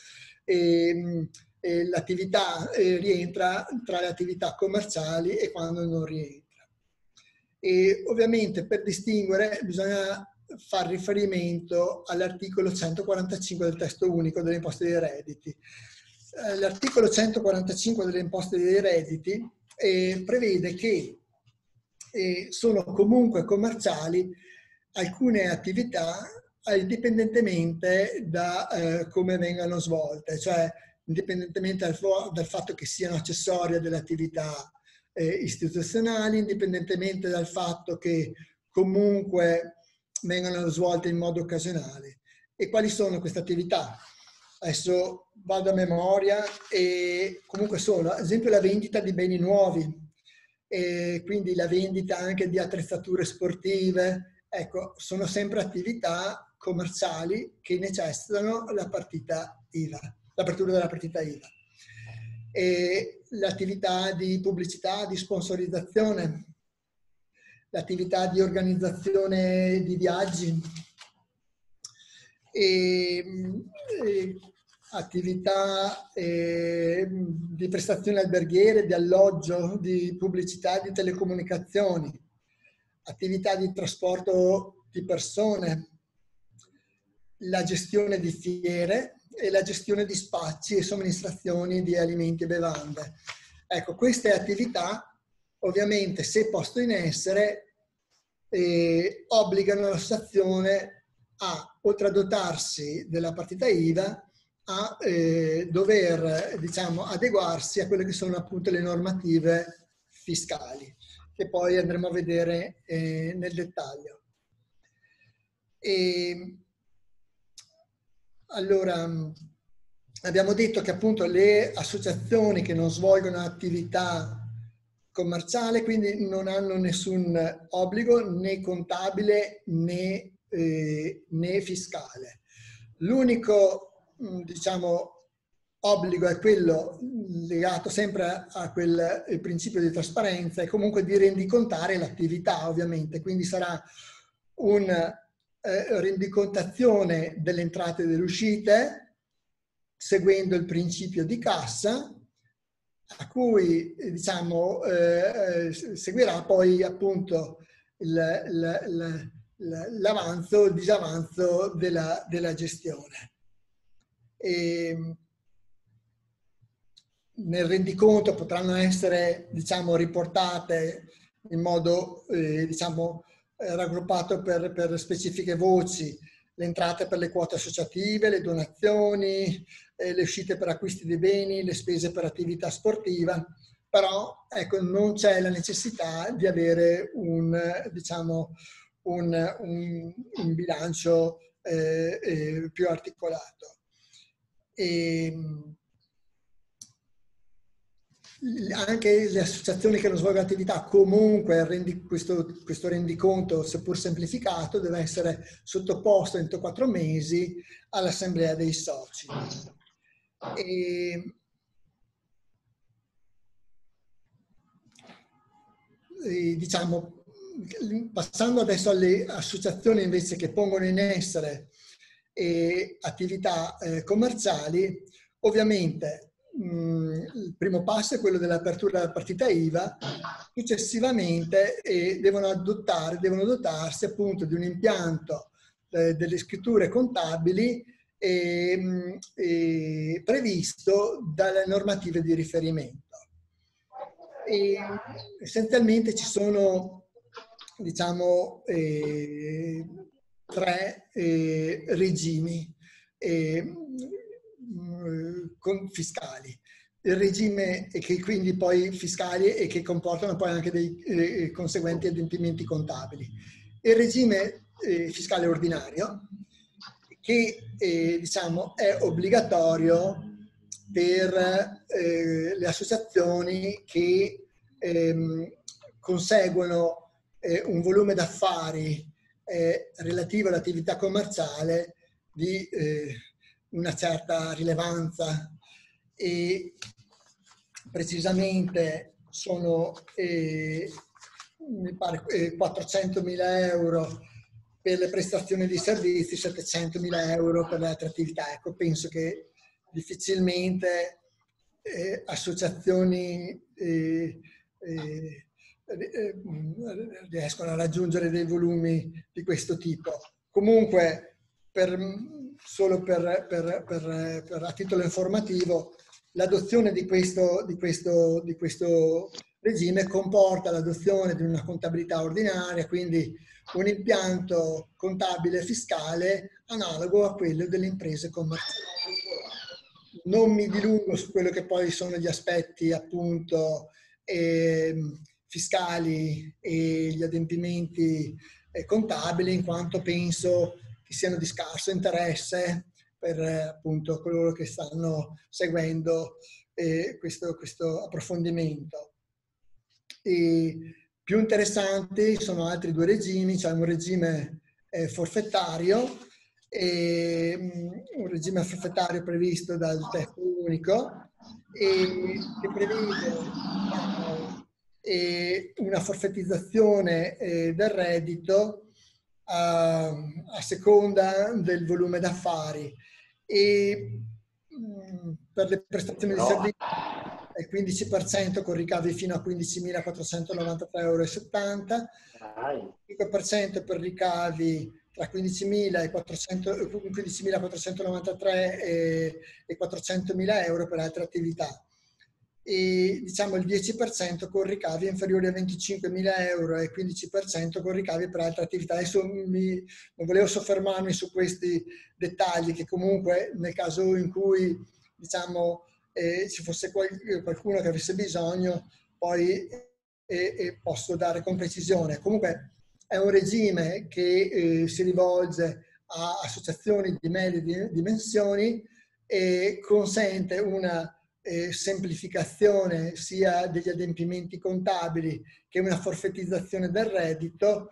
eh, eh, l'attività eh, rientra tra le attività commerciali e quando non rientra. E ovviamente per distinguere bisogna far riferimento all'articolo 145 del testo unico delle imposte dei redditi. Eh, l'articolo 145 delle imposte dei redditi eh, prevede che eh, sono comunque commerciali alcune attività eh, indipendentemente da eh, come vengano svolte, cioè indipendentemente dal, dal fatto che siano accessorie delle attività eh, istituzionali, indipendentemente dal fatto che comunque vengano svolte in modo occasionale. E quali sono queste attività? Adesso vado a memoria e comunque sono, ad esempio, la vendita di beni nuovi, quindi la vendita anche di attrezzature sportive, ecco, sono sempre attività commerciali che necessitano la partita IVA, l'apertura della partita IVA. E l'attività di pubblicità, di sponsorizzazione, l'attività di organizzazione di viaggi, e, e attività eh, di prestazioni alberghiere, di alloggio, di pubblicità, di telecomunicazioni, attività di trasporto di persone, la gestione di fiere e la gestione di spazi e somministrazioni di alimenti e bevande. Ecco, queste attività ovviamente se posto in essere eh, obbligano l'associazione a, oltre a dotarsi della partita IVA, a eh, dover diciamo, adeguarsi a quelle che sono appunto le normative fiscali, che poi andremo a vedere eh, nel dettaglio. E, allora, abbiamo detto che appunto le associazioni che non svolgono attività commerciale, quindi non hanno nessun obbligo né contabile né, eh, né fiscale. L'unico diciamo, obbligo è quello legato sempre a quel principio di trasparenza e comunque di rendicontare l'attività ovviamente, quindi sarà una eh, rendicontazione delle entrate e delle uscite seguendo il principio di cassa a cui diciamo eh, eh seguirà poi appunto l'avanzo o il disavanzo della, della gestione. E ehm, nel rendiconto potranno essere diciamo, riportate in modo eh, diciamo, eh, raggruppato per, per, specifiche voci le entrate per le quote associative, le donazioni, eh, le uscite per acquisti di beni, le spese per attività sportiva, però ecco, non c'è la necessità di avere un, diciamo, un, un, un bilancio eh, eh, più articolato. Ehm, anche le associazioni che non svolgono attività, comunque rendi, questo, questo, rendiconto, seppur semplificato, deve essere sottoposto entro quattro mesi all'assemblea dei soci. E, e, diciamo, passando adesso alle associazioni invece che pongono in essere e attività eh, commerciali, ovviamente mh, il primo passo è quello dell'apertura della partita IVA, successivamente eh, devono, adottare, devono dotarsi appunto di un impianto eh, delle scritture contabili mm, previsto dalle normative di riferimento. E, essenzialmente ci sono diciamo, eh, tre eh, regimi eh, fiscali. Il regime che quindi poi fiscali e che comportano poi anche dei eh, conseguenti adempimenti contabili. Il regime eh, fiscale ordinario che eh, diciamo è obbligatorio per eh, le associazioni che ehm, conseguono un volume d'affari eh, relativo all'attività commerciale di eh, una certa rilevanza e precisamente sono eh, mi pare 400.000 eh, euro per le prestazioni di servizi, 700.000 euro per le altre attività. Ecco, penso che difficilmente eh, associazioni eh, eh, riescono a raggiungere dei volumi di questo tipo. Comunque, per, solo per, per, per, a titolo informativo, l'adozione di questo, di, questo, di questo regime comporta l'adozione di una contabilità ordinaria, quindi un impianto contabile fiscale analogo a quello delle imprese commerciali. Non mi dilungo su quello che poi sono gli aspetti appunto eh, fiscali e gli adempimenti eh, contabili, in quanto penso che siano di scarso interesse per eh, appunto coloro che stanno seguendo eh, questo, questo approfondimento. E più interessanti sono altri due regimi, cioè un regime eh, forfettario e um, un regime forfettario previsto dal testo unico e che prevede eh, una forfettizzazione eh, del reddito a, a, seconda del volume d'affari. E mh, per le prestazioni di servizio il 15% con ricavi fino a 15.493,70 euro, 5% per ricavi tra 15.493 e, e 400.000 euro per altre attività e diciamo il 10% con ricavi inferiori a 25.000 euro e il 15% con ricavi per altre attività. Adesso mi, non volevo soffermarmi su questi dettagli che comunque nel caso in cui diciamo e ci fosse qualcuno che avesse bisogno, poi e, e posso dare con precisione. Comunque è un regime che eh, si rivolge a associazioni di medie dimensioni e consente una eh, semplificazione sia degli adempimenti contabili che una forfettizzazione del reddito,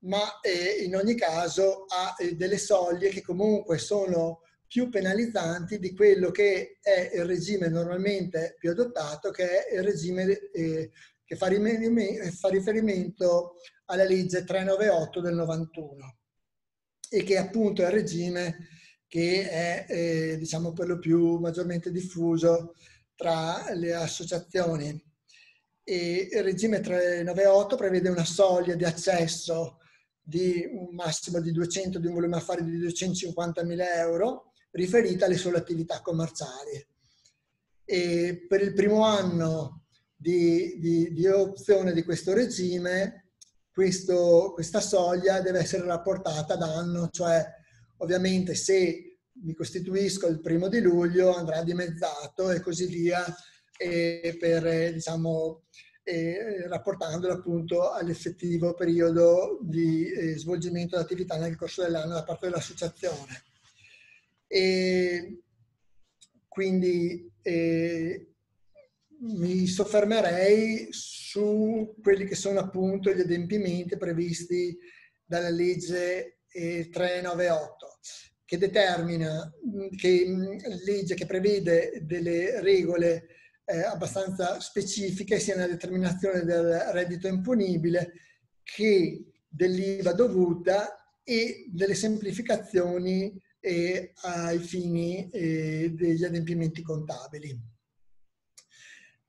ma eh, in ogni caso ha eh, delle soglie che comunque sono più penalizzanti di quello che è il regime normalmente più adottato, che è il regime eh, che fa riferimento, fa riferimento alla legge 398 del 91 e che appunto è il regime che è eh, diciamo per lo più maggiormente diffuso tra le associazioni. E il regime 398 prevede una soglia di accesso di un massimo di 200 di un volume affari di 250.000 euro riferita alle sole attività commerciali. E per il primo anno di, di, di opzione di questo regime, questo, questa soglia deve essere rapportata ad anno, cioè ovviamente se mi costituisco il primo di luglio andrà dimezzato e così via e per, diciamo, eh, rapportandolo appunto all'effettivo periodo di eh, svolgimento dell'attività nel corso dell'anno da parte dell'associazione. E quindi eh, mi soffermerei su quelli che sono appunto gli adempimenti previsti dalla legge eh, 398 che determina, che legge che prevede delle regole eh, abbastanza specifiche sia nella determinazione del reddito imponibile che dell'IVA dovuta e delle semplificazioni e ai fini eh, degli adempimenti contabili.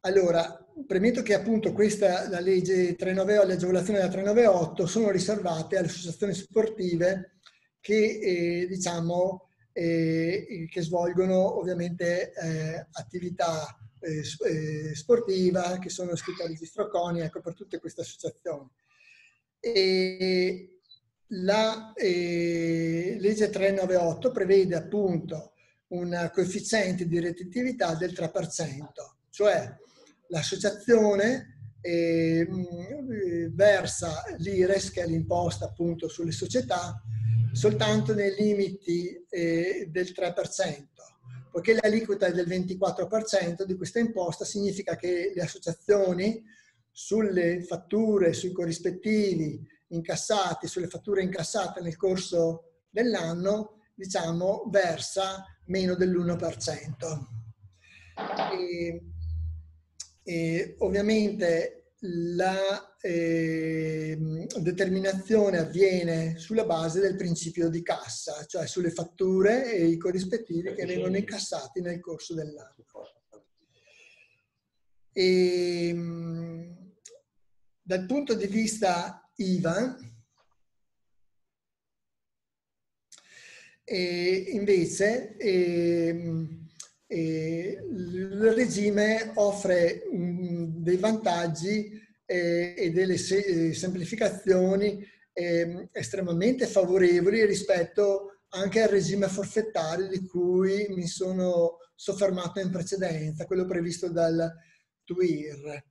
Allora, premetto che appunto questa, la legge 398, le agevolazioni della 398 sono riservate alle associazioni sportive che, eh, diciamo, eh, che svolgono ovviamente eh, attività sportiva, che sono iscritte al registro CONI, ecco, per tutte queste associazioni. E, la eh, legge 398 prevede appunto un coefficiente di redditività del 3%, cioè l'associazione eh, versa l'IRES, che è l'imposta appunto sulle società, soltanto nei limiti eh, del 3%, poiché l'aliquota è del 24% di questa imposta significa che le associazioni sulle fatture, sui corrispettivi incassati, sulle fatture incassate nel corso dell'anno, diciamo, versa meno dell'1%. E, e ovviamente la eh, determinazione avviene sulla base del principio di cassa, cioè sulle fatture e i corrispettivi che vengono incassati nel corso dell'anno. E, dal punto di vista IVA, invece eh, il regime offre um, dei vantaggi e delle se semplificazioni ehm, estremamente favorevoli rispetto anche al regime forfettario di cui mi sono soffermato in precedenza, quello previsto dal TUIR.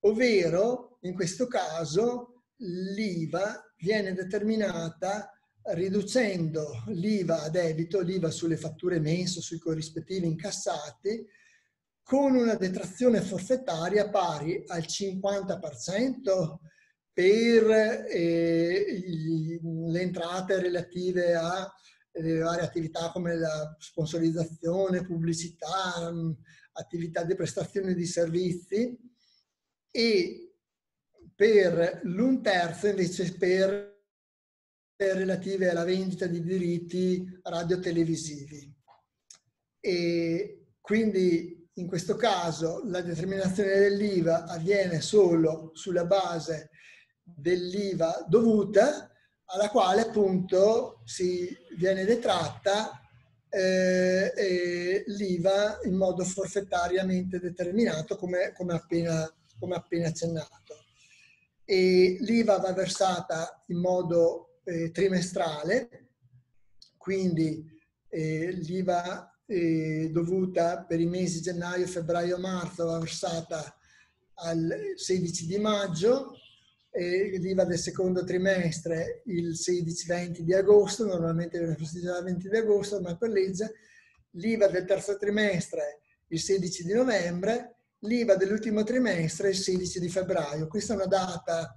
Ovvero, in questo caso, l'IVA viene determinata riducendo l'IVA a debito, l'IVA sulle fatture mense, sui corrispettivi incassati, con una detrazione forfettaria pari al 50% per eh, le entrate relative a le varie attività come la sponsorizzazione, pubblicità, attività di prestazione di servizi e per l'un terzo invece per relative alla vendita di diritti radiotelevisivi. E quindi in questo caso la determinazione dell'IVA avviene solo sulla base dell'IVA dovuta, alla quale appunto si viene detratta eh, l'IVA in modo forfettariamente determinato come, come, appena, come appena accennato. E l'IVA va versata in modo eh, trimestrale, quindi eh, l'IVA eh, dovuta per i mesi gennaio, febbraio, marzo va versata al 16 di maggio, l'IVA del secondo trimestre il 16-20 di agosto, normalmente viene festeggiata il 20 di agosto, ma per legge, l'IVA del terzo trimestre il 16 di novembre, l'IVA dell'ultimo trimestre il 16 di febbraio. Questa è una data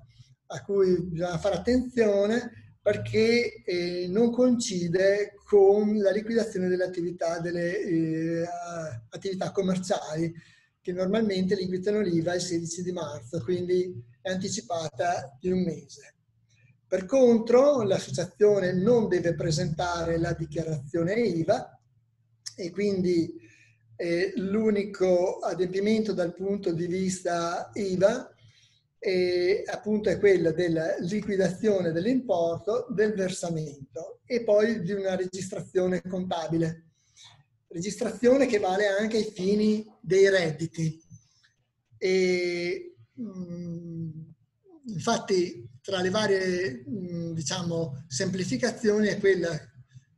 a cui bisogna fare attenzione perché eh, non coincide con la liquidazione delle attività, delle, eh, attività commerciali che normalmente liquidano l'IVA il 16 di marzo, quindi è anticipata di un mese. Per contro, l'associazione non deve presentare la dichiarazione IVA e quindi eh, l'unico adempimento dal punto di vista IVA eh, appunto è quello della liquidazione dell'importo, del versamento e poi di una registrazione contabile. Registrazione che vale anche ai fini dei redditi. E, mh, mm, infatti tra le varie mh, mm, diciamo, semplificazioni è quella,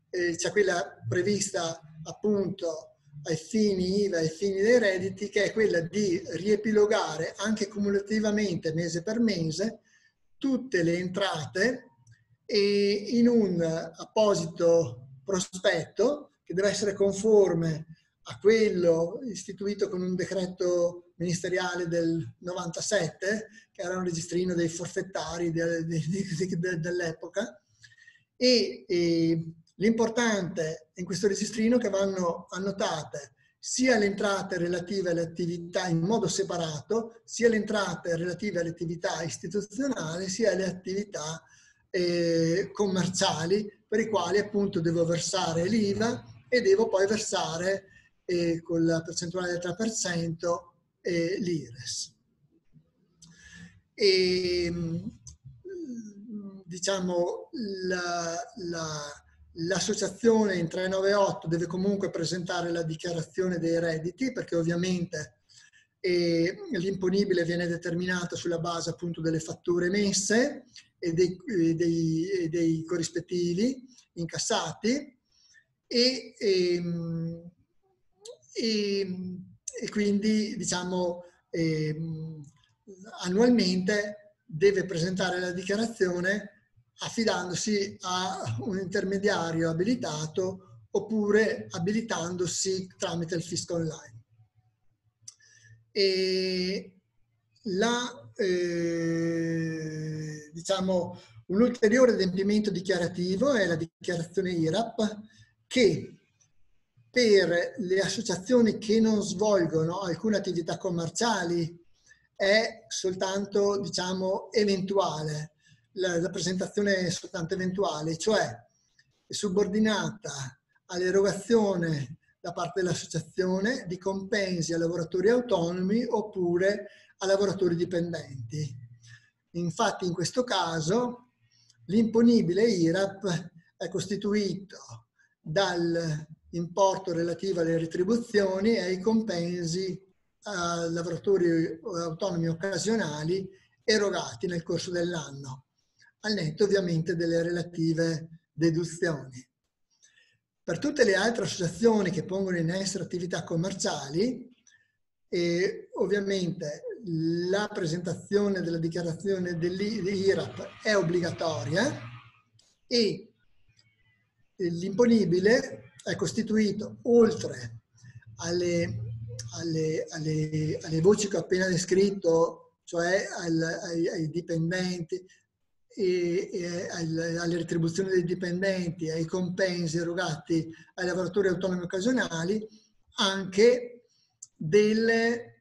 eh, c'è quella prevista appunto ai fini IVA, ai fini dei redditi, che è quella di riepilogare anche cumulativamente, mese per mese, tutte le entrate e in un apposito prospetto che deve essere conforme a quello istituito con un decreto ministeriale del 97, che era un registrino dei forfettari dell'epoca, e, L'importante in questo registrino è che vanno annotate sia le entrate relative alle attività in modo separato, sia le entrate relative alle attività istituzionali, sia le attività eh, commerciali per i quali appunto devo versare l'IVA e devo poi versare eh, con la percentuale del 3% eh, l'IRES. E, diciamo, la, la L'associazione in 398 deve comunque presentare la dichiarazione dei redditi perché ovviamente eh, l'imponibile viene determinato sulla base appunto delle fatture emesse e dei, e dei, e dei corrispettivi incassati e, ehm, e, e quindi diciamo eh, annualmente deve presentare la dichiarazione affidandosi a un intermediario abilitato oppure abilitandosi tramite il fisco online. E la, eh, diciamo, un ulteriore adempimento dichiarativo è la dichiarazione IRAP che per le associazioni che non svolgono alcune attività commerciali è soltanto diciamo, eventuale la rappresentazione è soltanto eventuale, cioè è subordinata all'erogazione da parte dell'associazione di compensi a lavoratori autonomi oppure a lavoratori dipendenti. Infatti in questo caso l'imponibile IRAP è costituito dall'importo relativo alle retribuzioni e ai compensi a lavoratori autonomi occasionali erogati nel corso dell'anno, al netto ovviamente delle relative deduzioni. Per tutte le altre associazioni che pongono in essere attività commerciali, e ovviamente la presentazione della dichiarazione dell'IRAP è obbligatoria e l'imponibile è costituito oltre alle, alle, alle, alle, voci che ho appena descritto, cioè al, ai, ai, dipendenti, e, e alle retribuzioni dei dipendenti, ai compensi erogati ai lavoratori autonomi occasionali, anche delle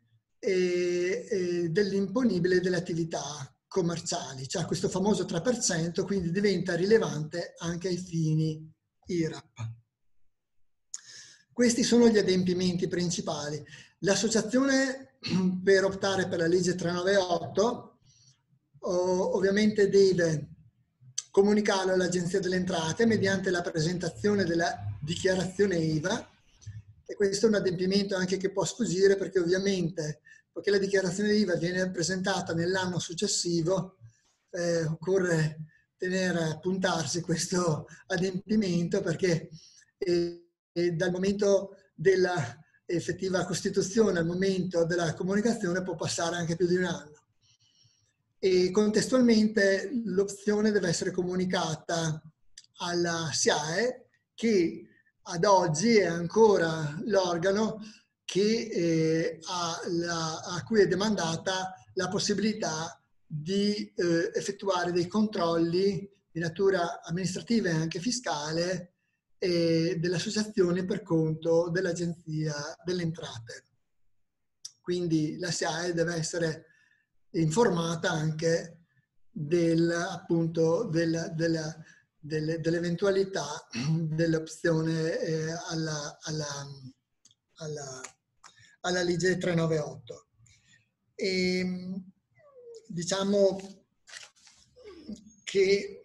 e, e dell'imponibile delle attività commerciali, cioè questo famoso 3%, quindi diventa rilevante anche ai fini IRAP. Questi sono gli adempimenti principali. L'associazione per optare per la legge 398 ovviamente deve comunicarlo all'Agenzia delle Entrate mediante la presentazione della dichiarazione IVA e questo è un adempimento anche che può sfuggire perché ovviamente poiché la dichiarazione IVA viene presentata nell'anno successivo, eh, occorre tenere, puntarsi questo adempimento perché eh, dal momento della effettiva costituzione al momento della comunicazione può passare anche più di un anno. E contestualmente l'opzione deve essere comunicata alla SIAE che ad oggi è ancora l'organo che, eh, la, a, cui è demandata la possibilità di eh, effettuare dei controlli di natura amministrativa e anche fiscale eh, delle associazioni per conto dell'Agenzia delle Entrate. Quindi la SIAE deve essere informata anche del, appunto, del, della, delle, dell'eventualità dell'opzione eh, alla, alla, alla alla legge 398. E, ehm, diciamo che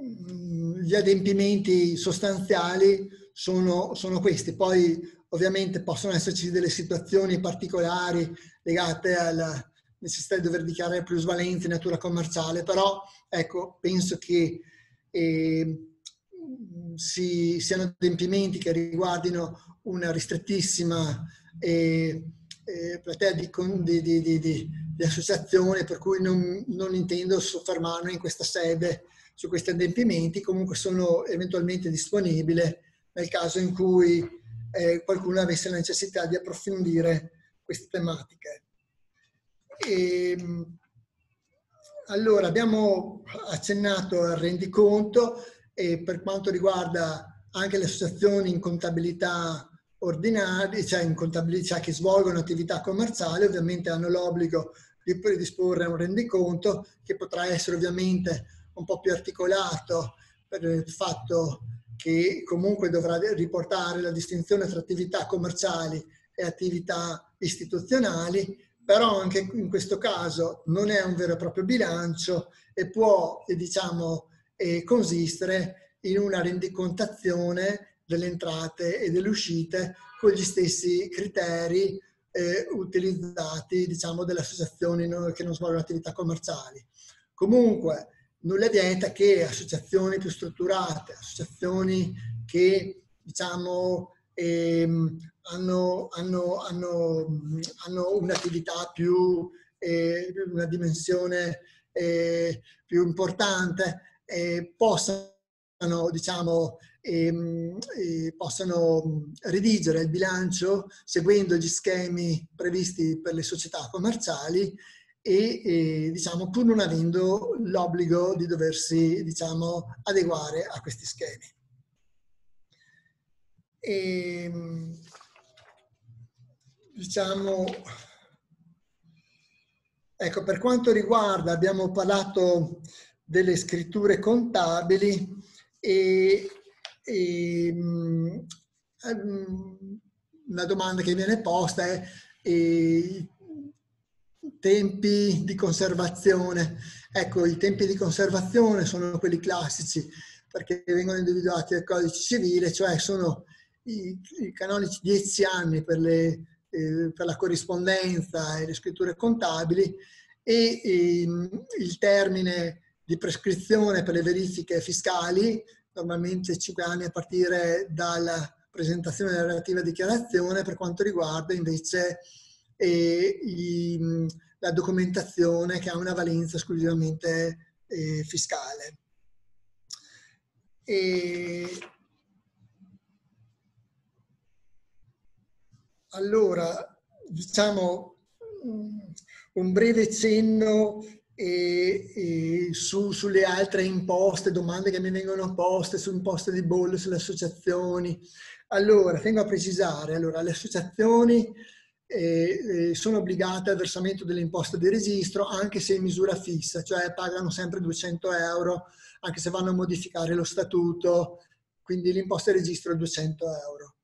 mm, gli adempimenti sostanziali sono, sono questi. Poi ovviamente possono esserci delle situazioni particolari legate alla necessità di dover dichiarare plusvalenza in natura commerciale, però ecco, penso che eh, si, siano adempimenti che riguardino una ristrettissima eh, eh, platea di, di, di, di, associazioni, per cui non, non intendo soffermarmi in questa sede su questi adempimenti, comunque sono eventualmente disponibile nel caso in cui eh, qualcuno avesse la necessità di approfondire queste tematiche. E, ehm, allora, abbiamo accennato al rendiconto e per quanto riguarda anche le associazioni in contabilità ordinarie, cioè in contabilità che svolgono attività commerciali, ovviamente hanno l'obbligo di predisporre un rendiconto che potrà essere ovviamente un po' più articolato per il fatto che comunque dovrà riportare la distinzione tra attività commerciali e attività istituzionali, però anche in questo caso non è un vero e proprio bilancio e può, diciamo, consistere in una rendicontazione delle entrate e delle uscite con gli stessi criteri eh, utilizzati diciamo, dalle associazioni che non svolgono attività commerciali. Comunque, nulla vieta che associazioni più strutturate, associazioni che diciamo, ehm, hanno, hanno, hanno, hanno un'attività più, eh, una dimensione eh, più importante, eh, possano diciamo, ehm, eh, possano redigere il bilancio seguendo gli schemi previsti per le società commerciali e, e diciamo, pur non avendo l'obbligo di doversi diciamo, adeguare a questi schemi. E, ehm, diciamo, ecco, per quanto riguarda, abbiamo parlato delle scritture contabili e, e um, una domanda che viene posta è e, tempi di conservazione. Ecco, i tempi di conservazione sono quelli classici perché vengono individuati dal codice civile, cioè sono i, i canonici 10 anni per, le, eh, per, la corrispondenza e le scritture contabili e eh, il termine di prescrizione per le verifiche fiscali, normalmente 5 anni a partire dalla presentazione della relativa dichiarazione, per quanto riguarda invece eh, i, la documentazione che ha una valenza esclusivamente eh, fiscale. E allora, diciamo un breve cenno e, e su, sulle altre imposte, domande che mi vengono poste su imposte di bollo, sulle associazioni. Allora, tengo a precisare, allora, le associazioni eh, sono obbligate al versamento dell'imposta di registro anche se in misura fissa, cioè pagano sempre 200 euro anche se vanno a modificare lo statuto, quindi l'imposta di registro è 200 euro.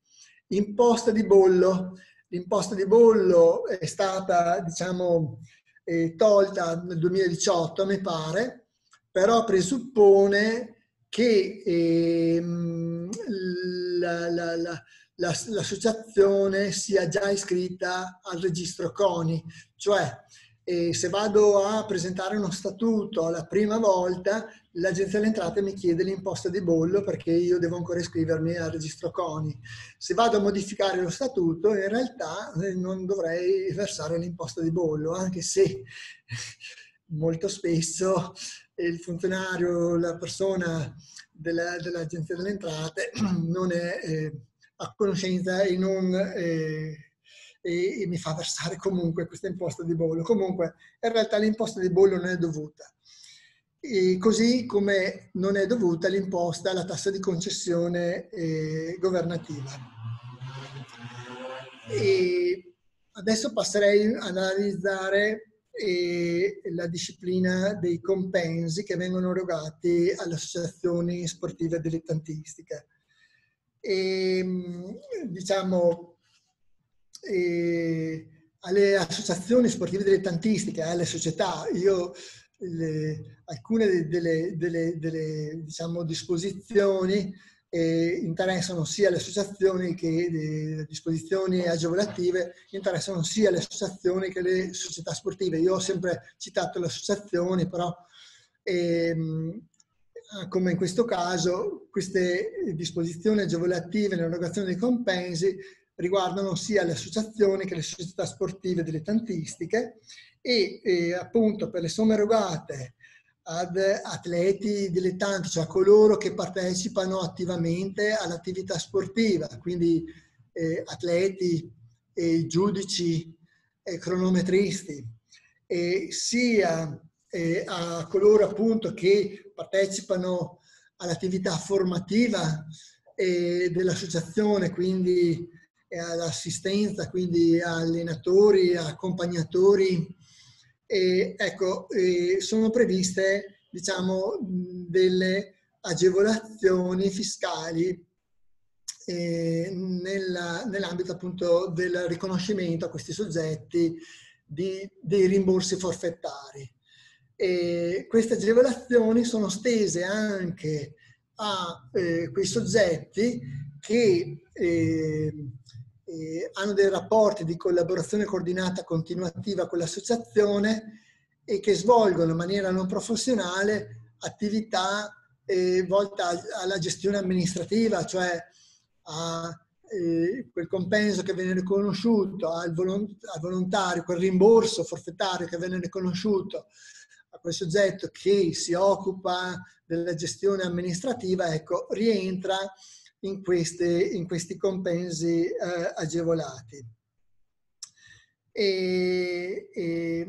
Imposta di bollo, l'imposta di bollo è stata diciamo eh, tolta nel 2018 mi pare, però presuppone che eh, la, la, la l'associazione sia già iscritta al registro CONI, cioè eh, se vado a presentare uno statuto la prima volta, l'Agenzia delle Entrate mi chiede l'imposta di bollo perché io devo ancora iscrivermi al registro CONI. Se vado a modificare lo statuto, in realtà eh, non dovrei versare l'imposta di bollo, anche se molto spesso il funzionario, la persona della, dell'Agenzia delle Entrate non è... Eh, a conoscenza e, non, eh, e, e mi fa versare comunque questa imposta di bollo. Comunque, in realtà l'imposta di bollo non è dovuta. E così come non è dovuta l'imposta alla tassa di concessione eh, governativa. E adesso passerei ad analizzare eh, la disciplina dei compensi che vengono erogati alle associazioni sportive dilettantistiche e, ehm, diciamo, e, alle associazioni sportive dilettantistiche, alle società. Io le, alcune delle, delle, delle diciamo, disposizioni eh, interessano sia le associazioni che le disposizioni agevolative interessano sia le associazioni che le società sportive. Io ho sempre citato le associazioni, però ehm, come in questo caso, queste disposizioni agevolative nell'erogazione dei compensi riguardano sia le associazioni che le società sportive dilettantistiche e eh, appunto per le somme erogate ad atleti dilettanti, cioè a coloro che partecipano attivamente all'attività sportiva, quindi eh, atleti, eh, giudici, cronometristi, e sia eh, a coloro appunto che partecipano all'attività formativa eh, dell'associazione, quindi all'assistenza, quindi a allenatori, accompagnatori. E, ecco, eh, sono previste diciamo delle agevolazioni fiscali eh, nella, nell'ambito appunto del riconoscimento a questi soggetti di, dei rimborsi forfettari. E queste agevolazioni sono stese anche a eh, quei soggetti che eh, eh, hanno dei rapporti di collaborazione coordinata continuativa con l'associazione e che svolgono in maniera non professionale attività eh, volta alla gestione amministrativa, cioè a eh, quel compenso che viene riconosciuto, al, volontario, quel rimborso forfettario che viene riconosciuto quel soggetto che si occupa della gestione amministrativa, ecco, rientra in, queste, in questi compensi eh, agevolati. E, e,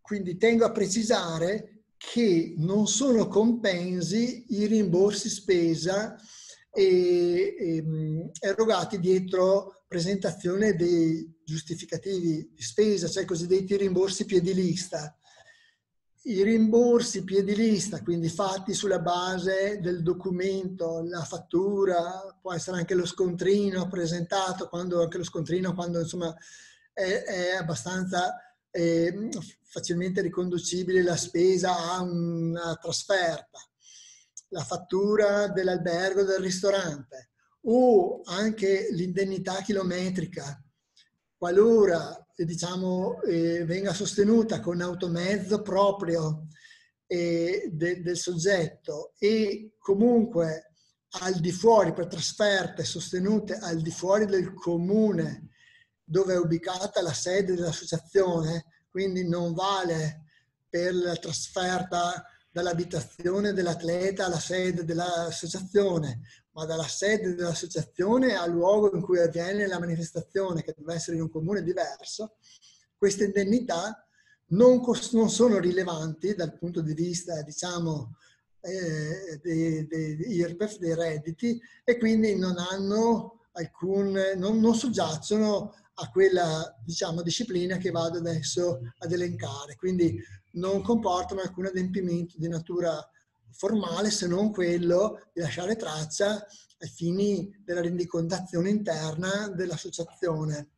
quindi tengo a precisare che non sono compensi i rimborsi spesa e, e, erogati dietro presentazione dei giustificativi di spesa, cioè i cosiddetti rimborsi piedilista i rimborsi piedilista, quindi fatti sulla base del documento, la fattura, può essere anche lo scontrino presentato, quando anche lo scontrino quando insomma è, è abbastanza è facilmente riconducibile la spesa a una trasferta, la fattura dell'albergo del ristorante o anche l'indennità chilometrica, qualora diciamo, eh, venga sostenuta con automezzo proprio eh, de, del soggetto e comunque al di fuori, per trasferte sostenute al di fuori del comune dove è ubicata la sede dell'associazione, quindi non vale per la trasferta dall'abitazione dell'atleta alla sede dell'associazione, ma dalla sede dell'associazione al luogo in cui avviene la manifestazione, che deve essere in un comune diverso, queste indennità non, non sono rilevanti dal punto di vista, diciamo, eh, dei, dei, IRPEF, dei redditi, e quindi non hanno alcun, non, non soggiacciono a quella diciamo, disciplina che vado adesso ad elencare. Quindi non comportano alcun adempimento di natura formale se non quello di lasciare traccia ai fini della rendicontazione interna dell'associazione.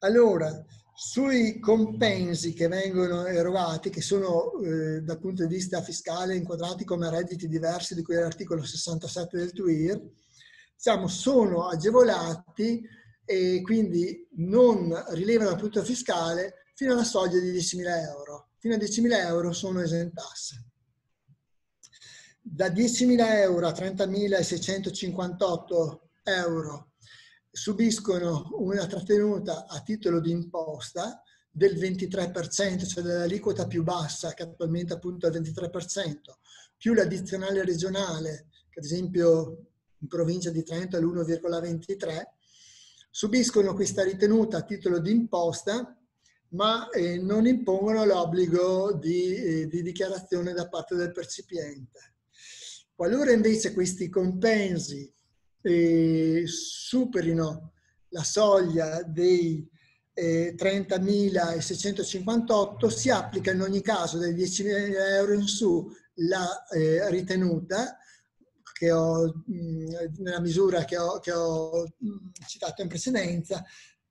Allora, sui compensi che vengono erogati, che sono eh, dal punto di vista fiscale inquadrati come redditi diversi di cui l'articolo 67 del TUIR, diciamo, sono agevolati e quindi non rilevano dal punto fiscale fino alla soglia di 10.000 euro. Fino a 10.000 euro sono esentasse. Da 10.000 euro a 30.658 euro subiscono una trattenuta a titolo di imposta del 23%, cioè dell'aliquota più bassa, che attualmente appunto è il 23%, più l'addizionale regionale, che ad esempio in provincia di Trento è l'1,23%, subiscono questa ritenuta a titolo di imposta, ma eh, non impongono l'obbligo di, eh, di dichiarazione da parte del percipiente. Qualora invece questi compensi eh, superino la soglia dei eh, 30.658, si applica in ogni caso dai 10.000 euro in su la eh, ritenuta che ho, nella misura che ho, che ho citato in precedenza,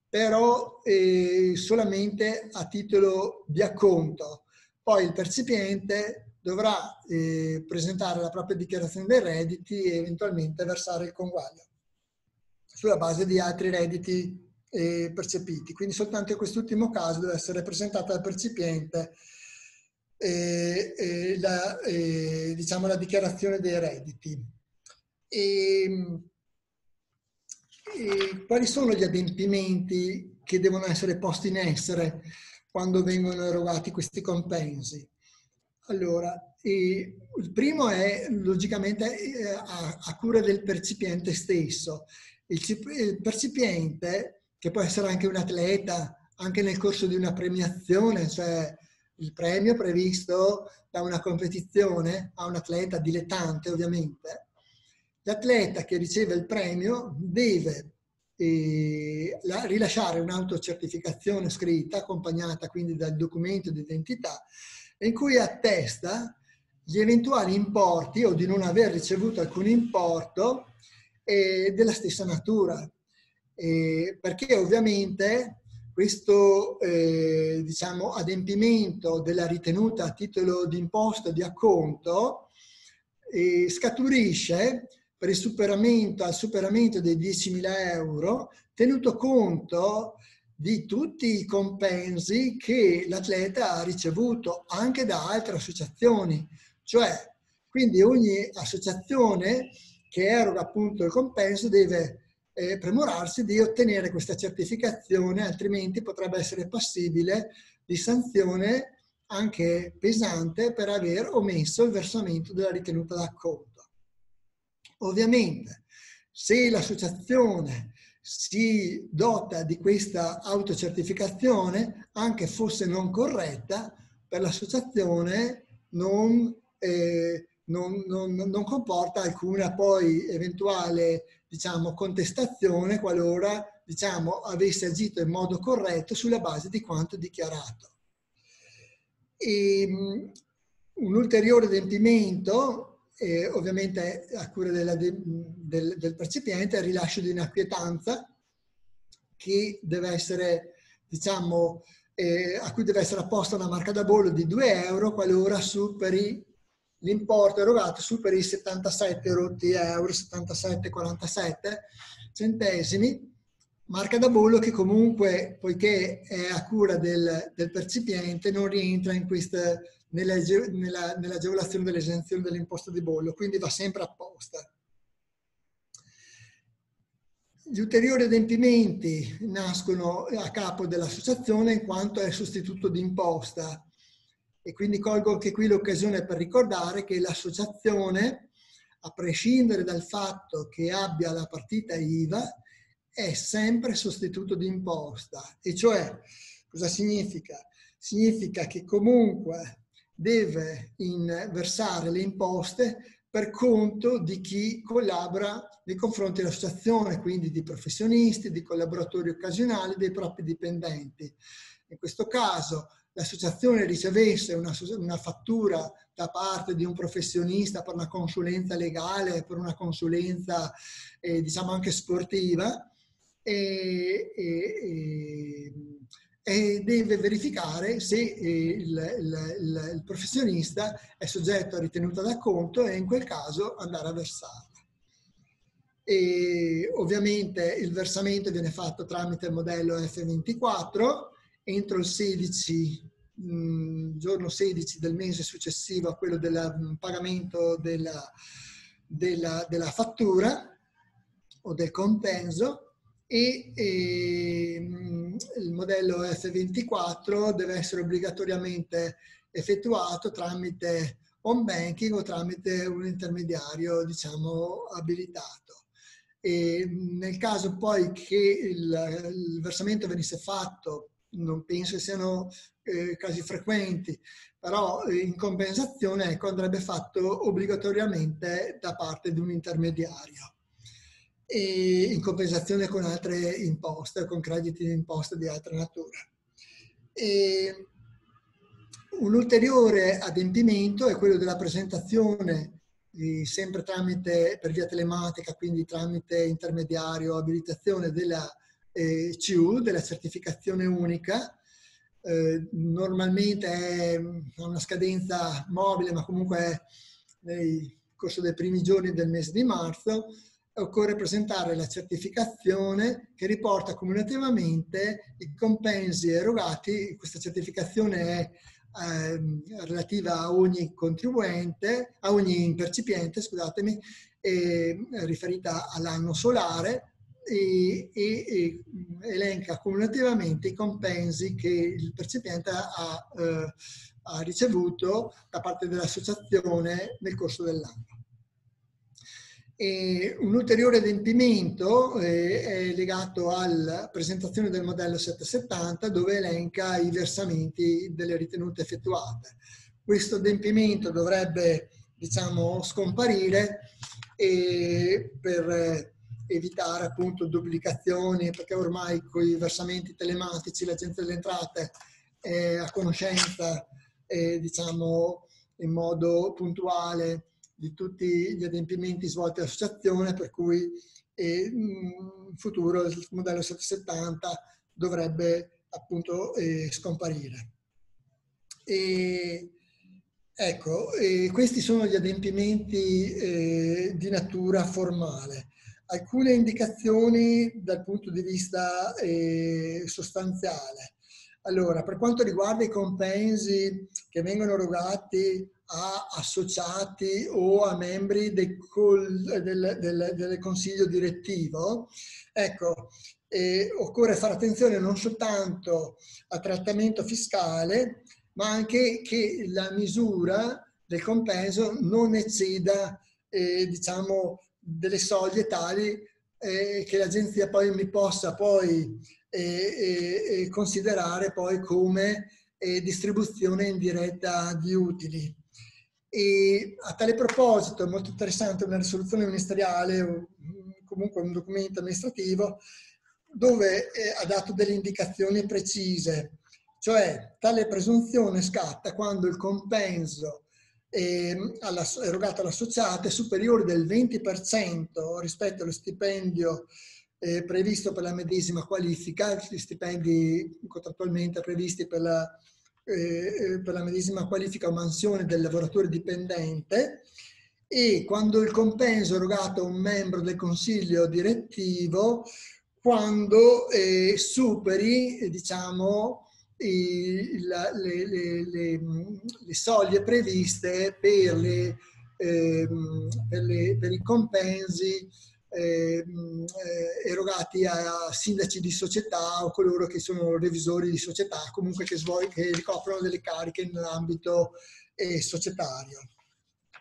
però eh, solamente a titolo di acconto. Poi il percipiente dovrà eh, presentare la propria dichiarazione dei redditi e eventualmente versare il conguaglio sulla base di altri redditi eh, percepiti. Quindi soltanto in quest'ultimo caso deve essere presentata al percipiente eh, la, diciamo, la dichiarazione dei redditi. E, e quali sono gli adempimenti che devono essere posti in essere quando vengono erogati questi compensi? Allora, il primo è logicamente eh, a, cura del percipiente stesso. Il, percipiente, che può essere anche un atleta, anche nel corso di una premiazione, cioè il premio previsto da una competizione a un atleta dilettante ovviamente, l'atleta che riceve il premio deve la, rilasciare un'autocertificazione scritta, accompagnata quindi dal documento di identità, in cui attesta gli eventuali importi o di non aver ricevuto alcun importo eh, della stessa natura. Eh, perché ovviamente questo eh, diciamo, adempimento della ritenuta a titolo di imposta di acconto eh, scaturisce per il superamento, al superamento dei 10.000 euro, tenuto conto di tutti i compensi che l'atleta ha ricevuto anche da altre associazioni. Cioè, quindi ogni associazione che eroga appunto il compenso deve eh, premurarsi di ottenere questa certificazione, altrimenti potrebbe essere passibile di sanzione anche pesante per aver omesso il versamento della ritenuta d'acconto. Ovviamente, se l'associazione si dota di questa autocertificazione, anche fosse non corretta, per l'associazione non, eh, non, non, non, comporta alcuna poi eventuale diciamo, contestazione qualora diciamo, avesse agito in modo corretto sulla base di quanto dichiarato. E, ehm, un ulteriore adempimento e ovviamente a cura della, del, del percipiente il rilascio di una quietanza che deve essere diciamo eh, a cui deve essere apposta una marca da bollo di 2 euro qualora superi l'importo erogato superi i 77 rotti euro, 77,47 centesimi, marca da bollo che comunque, poiché è a cura del, del percipiente, non rientra in questa, nella, nella, nell'agevolazione dell'esenzione dell'imposta di bollo, quindi va sempre apposta. Gli ulteriori adempimenti nascono a capo dell'associazione in quanto è sostituto di imposta e quindi colgo anche qui l'occasione per ricordare che l'associazione, a prescindere dal fatto che abbia la partita IVA, è sempre sostituto di imposta. E cioè, cosa significa? Significa che comunque deve versare le imposte per conto di chi collabora nei confronti dell'associazione, quindi di professionisti, di collaboratori occasionali, dei propri dipendenti. In questo caso l'associazione ricevesse una, una, fattura da parte di un professionista per una consulenza legale, per una consulenza eh, diciamo anche sportiva, e, e, e deve verificare se eh, il, il, il, professionista è soggetto a ritenuta d'acconto e in quel caso andare a versarla. E ovviamente il versamento viene fatto tramite il modello F24 entro il 16, mh, mm, giorno 16 del mese successivo a quello del mm, pagamento della, della, della fattura o del compenso e, e mm, il modello F24 deve essere obbligatoriamente effettuato tramite home banking o tramite un intermediario diciamo abilitato. E nel caso poi che il, il versamento venisse fatto, non penso siano eh, casi frequenti, però in compensazione ecco, andrebbe fatto obbligatoriamente da parte di un intermediario in compensazione con altre imposte, con crediti di imposta di altra natura. E un ulteriore adempimento è quello della presentazione sempre tramite, per via telematica, quindi tramite intermediario abilitazione della eh, CU, della certificazione unica. Eh, normalmente è una scadenza mobile, ma comunque nel corso dei primi giorni del mese di marzo occorre presentare la certificazione che riporta cumulativamente i compensi erogati. Questa certificazione è eh, relativa a ogni contribuente, a ogni percipiente, scusatemi, e, riferita all'anno solare e, e, e, elenca cumulativamente i compensi che il percipiente ha, eh, ha ricevuto da parte dell'associazione nel corso dell'anno. E un ulteriore adempimento eh, è legato alla presentazione del modello 770 dove elenca i versamenti delle ritenute effettuate. Questo adempimento dovrebbe diciamo, scomparire per evitare appunto duplicazioni perché ormai con i versamenti telematici l'Agenzia delle Entrate è a conoscenza eh, diciamo, in modo puntuale di tutti gli adempimenti svolti dall'associazione, per cui eh, in futuro il modello 770 dovrebbe appunto eh, scomparire. E, ecco, eh, questi sono gli adempimenti eh, di natura formale. Alcune indicazioni dal punto di vista sostanziale. Allora, per quanto riguarda i compensi che vengono erogati a associati o a membri del, del, del, del consiglio direttivo, ecco, eh, occorre fare attenzione non soltanto al trattamento fiscale, ma anche che la misura del compenso non ecceda, eh, diciamo, delle soglie tali eh, che l'agenzia poi mi possa poi eh, eh, considerare poi come eh, distribuzione indiretta di utili. E a tale proposito è molto interessante una risoluzione ministeriale o comunque un documento amministrativo dove eh, ha dato delle indicazioni precise, cioè tale presunzione scatta quando il compenso eh, erogato all'associato è superiore del 20% rispetto allo stipendio eh, previsto per la medesima qualifica, gli stipendi contrattualmente previsti per la, eh, per la medesima qualifica o mansione del lavoratore dipendente e quando il compenso erogato a un membro del consiglio direttivo quando eh, superi diciamo, i, la, le, le, le, le, soglie previste per, eh, per, per i compensi eh, erogati a sindaci di società o coloro che sono revisori di società, comunque che, svol- che ricoprono delle cariche nell'ambito eh, societario.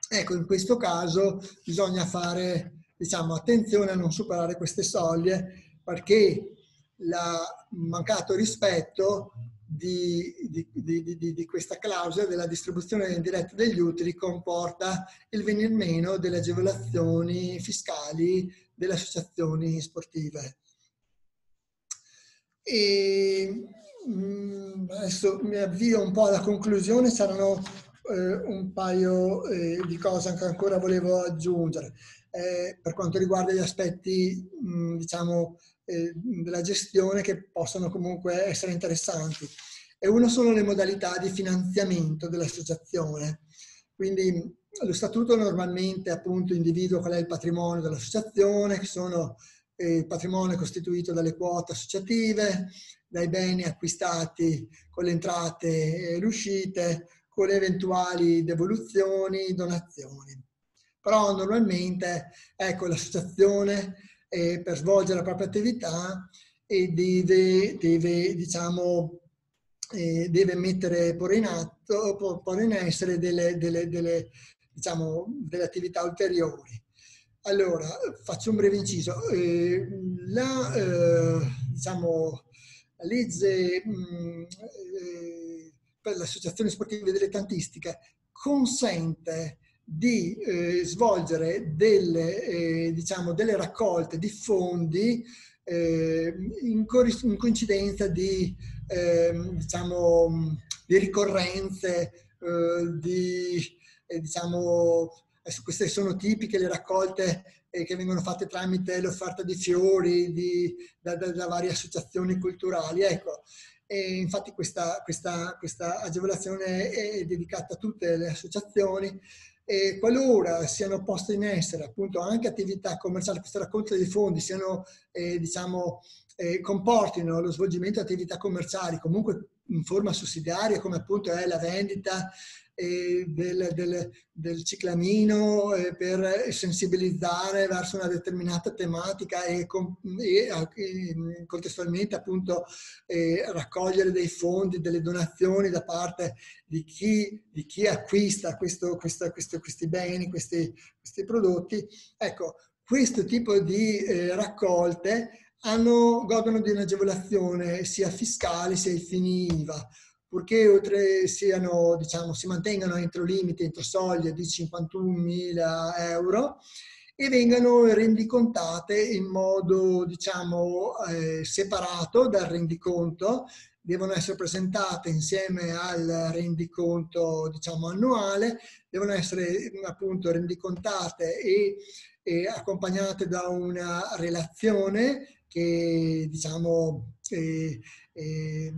Ecco, in questo caso bisogna fare diciamo, attenzione a non superare queste soglie perché il mancato rispetto di, di, di, di, questa clausola della distribuzione indiretta degli utili comporta il venir meno delle agevolazioni fiscali delle associazioni sportive. E mm, adesso mi avvio un po' alla conclusione, saranno eh, un paio eh, di cose che ancora volevo aggiungere. Eh, per quanto riguarda gli aspetti, mh, mm, diciamo, della gestione che possono comunque essere interessanti. E uno sono le modalità di finanziamento dell'associazione. Quindi lo statuto normalmente appunto individua qual è il patrimonio dell'associazione, che sono eh, il patrimonio costituito dalle quote associative, dai beni acquistati con le entrate e le uscite, con le eventuali devoluzioni, donazioni. Però normalmente ecco, l'associazione eh, per svolgere la propria attività e deve, deve diciamo, eh, deve mettere, porre in atto, porre in essere delle, delle, delle, diciamo, delle attività ulteriori. Allora, faccio un breve inciso. Eh, la, eh, diciamo, la legge mh, mm, eh, per l'associazione sportiva dilettantistica consente di eh, svolgere delle, eh, diciamo, delle raccolte di fondi eh, in, in, coincidenza di, ehm, diciamo, di ricorrenze, eh, di, eh, diciamo, queste sono tipiche le raccolte eh, che vengono fatte tramite l'offerta di fiori di, da, da, da, varie associazioni culturali. Ecco, infatti questa, questa, questa agevolazione è dedicata a tutte le associazioni e qualora siano poste in essere appunto anche attività commerciali, questa raccolta dei fondi siano, eh, diciamo, eh, comportino lo svolgimento di attività commerciali comunque in forma sussidiaria come appunto è la vendita del, del, del, ciclamino eh, per sensibilizzare verso una determinata tematica e, e, e contestualmente appunto eh, raccogliere dei fondi, delle donazioni da parte di chi, di chi acquista questo, questo, questo, questi beni, questi, questi prodotti. Ecco, questo tipo di eh, raccolte hanno, godono di un'agevolazione sia fiscale sia ai fini IVA purché oltre siano, diciamo, si mantengano entro limiti, entro soglie di 51.000 euro e vengano rendicontate in modo, diciamo, eh, separato dal rendiconto, devono essere presentate insieme al rendiconto, diciamo, annuale, devono essere appunto rendicontate e, e accompagnate da una relazione che, diciamo, eh, eh,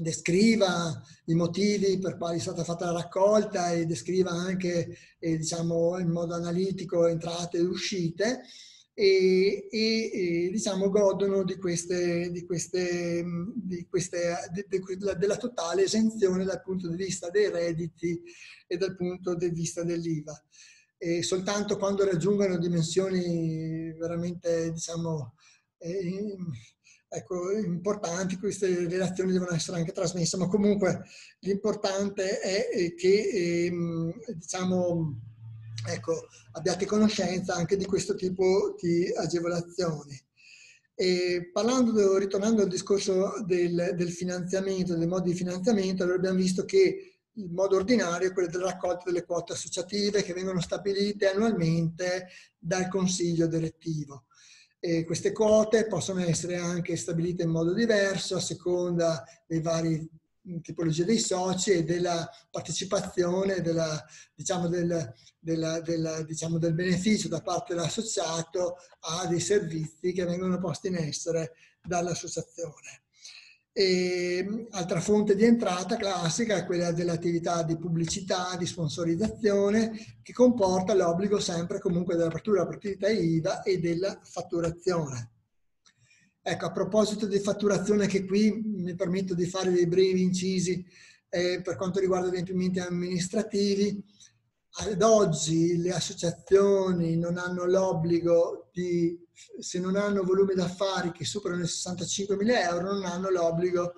descriva i motivi per quali è stata fatta la raccolta e descriva anche eh, diciamo, in modo analitico entrate e uscite e, e, e diciamo, godono di queste, di queste, di queste di, della totale esenzione dal punto di vista dei redditi e dal punto di vista dell'IVA. E soltanto quando raggiungono dimensioni veramente diciamo, eh, ecco, importanti, queste relazioni devono essere anche trasmesse, ma comunque l'importante è che ehm, diciamo, ecco, abbiate conoscenza anche di questo tipo di agevolazioni. E parlando, ritornando al discorso del, del finanziamento, dei modi di finanziamento, allora abbiamo visto che il modo ordinario è quello della raccolta delle quote associative che vengono stabilite annualmente dal consiglio direttivo. E queste quote possono essere anche stabilite in modo diverso a seconda dei vari tipologia dei soci e della partecipazione, della, diciamo, del, della, della, diciamo, del beneficio da parte dell'associato a dei servizi che vengono posti in essere dall'associazione. E, altra fonte di entrata classica è quella dell'attività di pubblicità, di sponsorizzazione, che comporta l'obbligo sempre comunque dell'apertura della partita IVA e della fatturazione. Ecco, a proposito di fatturazione, che qui mi permetto di fare dei brevi incisi eh, per quanto riguarda gli adempimenti amministrativi, ad oggi le associazioni non hanno l'obbligo di, se non hanno volumi d'affari che superano i 65 mila euro, non hanno l'obbligo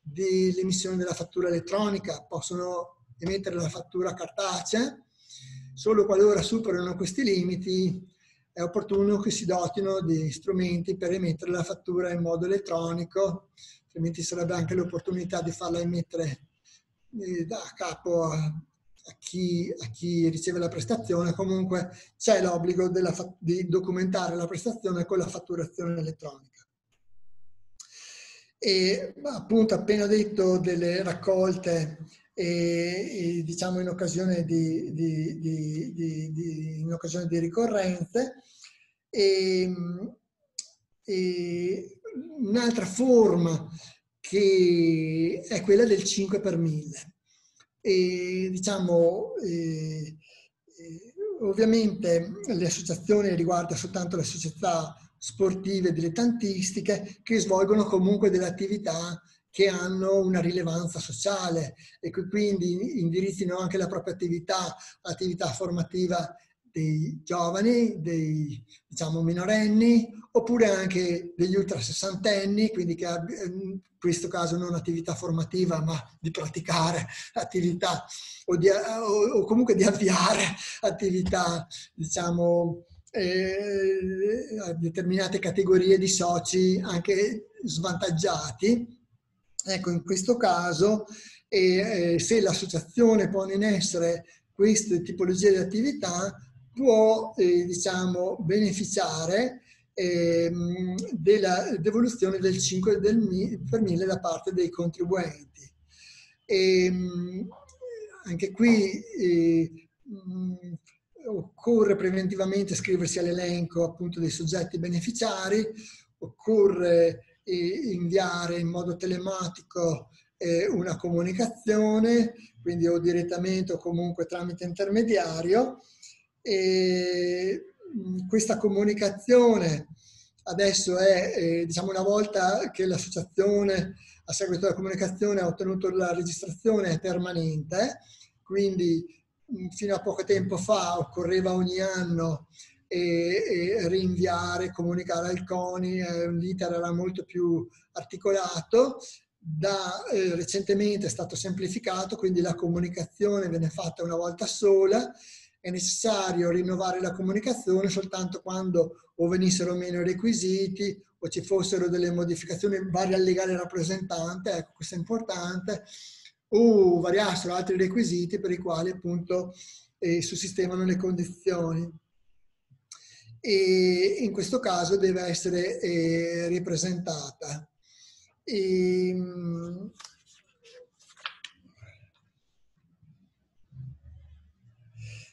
dell'emissione della fattura elettronica, possono emettere la fattura cartacea, solo qualora superano questi limiti è opportuno che si dotino di strumenti per emettere la fattura in modo elettronico, altrimenti sarebbe anche l'opportunità di farla emettere eh, da capo a chi, a chi, riceve la prestazione, comunque c'è l'obbligo della, di documentare la prestazione con la fatturazione elettronica. E appunto appena detto delle raccolte e, e diciamo in occasione di, di, di, in occasione di ricorrenze e, e un'altra forma che è quella del 5 per 1000 e diciamo eh, ovviamente le associazioni riguardano soltanto le società sportive dilettantistiche che svolgono comunque delle attività che hanno una rilevanza sociale e che quindi indirizzino anche la propria attività, attività formativa dei giovani, dei diciamo minorenni, oppure anche degli ultra sessantenni, quindi che in questo caso non attività formativa, ma di praticare attività o, di, o, o comunque di avviare attività, diciamo, eh, a determinate categorie di soci anche svantaggiati. Ecco, in questo caso, eh, se l'associazione pone in essere queste tipologie di attività, può eh, diciamo, beneficiare eh, della devoluzione del 5 del, per 1000 da parte dei contribuenti. E, ehm, anche qui eh, mh, occorre preventivamente iscriversi all'elenco appunto dei soggetti beneficiari, occorre eh, inviare in modo telematico eh, una comunicazione, quindi o direttamente o comunque tramite intermediario, e questa comunicazione adesso è, eh, diciamo, una volta che l'associazione a seguito della comunicazione ha ottenuto la registrazione permanente, quindi fino a poco tempo fa occorreva ogni anno e, e rinviare, comunicare al CONI, eh, l'iter era molto più articolato, da, eh, recentemente è stato semplificato, quindi la comunicazione viene fatta una volta sola è necessario rinnovare la comunicazione soltanto quando o venissero meno i requisiti o ci fossero delle modificazioni varie al legale rappresentante, ecco questo è importante, o variassero altri requisiti per i quali appunto eh, sussistemano le condizioni. E in questo caso deve essere eh, ripresentata. E,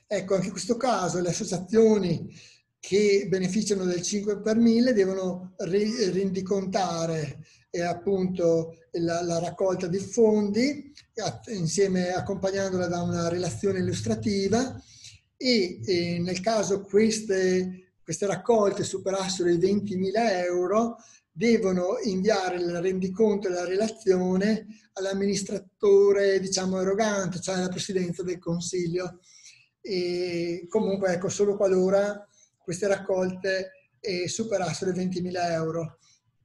Ecco, anche in questo caso le associazioni che beneficiano del 5 per 1000 devono rendicontare eh, appunto la, la, raccolta di fondi insieme accompagnandola da una relazione illustrativa e, e nel caso queste, queste raccolte superassero i 20.000 euro devono inviare il rendiconto e la relazione all'amministratore diciamo erogante, cioè alla Presidenza del Consiglio e comunque ecco solo qualora queste raccolte eh, superassero i 20.000 euro.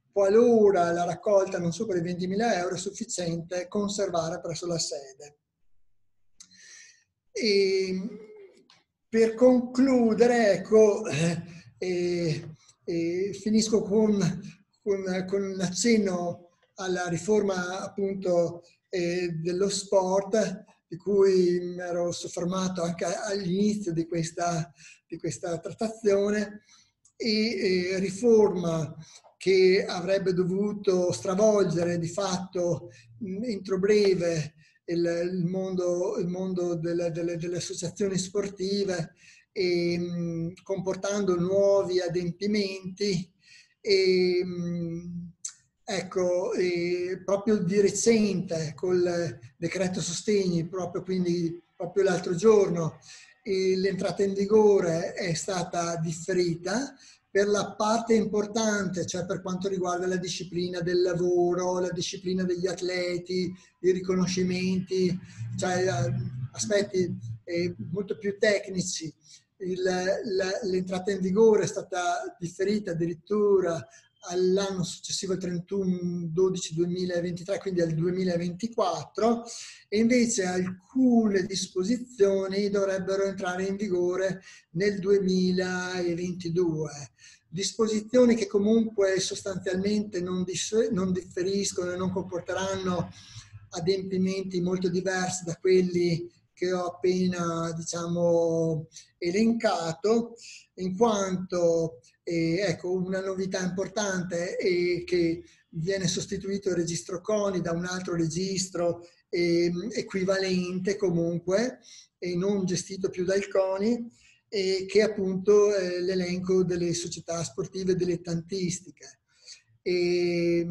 Qualora la raccolta non superi i 20.000 euro è sufficiente conservare presso la sede. E per concludere, ecco, eh, eh, finisco con, con, con, un accenno alla riforma appunto eh, dello sport di cui mi ero soffermato anche all'inizio di questa, di questa trattazione, e eh, riforma che avrebbe dovuto stravolgere di fatto entro breve il, il mondo, il mondo delle, delle, delle, associazioni sportive e, mh, comportando nuovi adempimenti. E, mh, ecco, proprio di recente col decreto sostegni, proprio quindi proprio l'altro giorno, l'entrata in vigore è stata differita per la parte importante, cioè per quanto riguarda la disciplina del lavoro, la disciplina degli atleti, i riconoscimenti, cioè eh, aspetti eh, molto più tecnici. l'entrata in vigore è stata differita addirittura all'anno successivo, il 31-12-2023, quindi al 2024, e invece alcune disposizioni dovrebbero entrare in vigore nel 2022. Disposizioni che comunque sostanzialmente non, non differiscono e non comporteranno adempimenti molto diversi da quelli che ho appena diciamo, elencato, in quanto e, ecco, una novità importante è che viene sostituito il registro CONI da un altro registro eh, equivalente comunque e non gestito più dal CONI e che è appunto eh, l'elenco delle società sportive dilettantistiche. E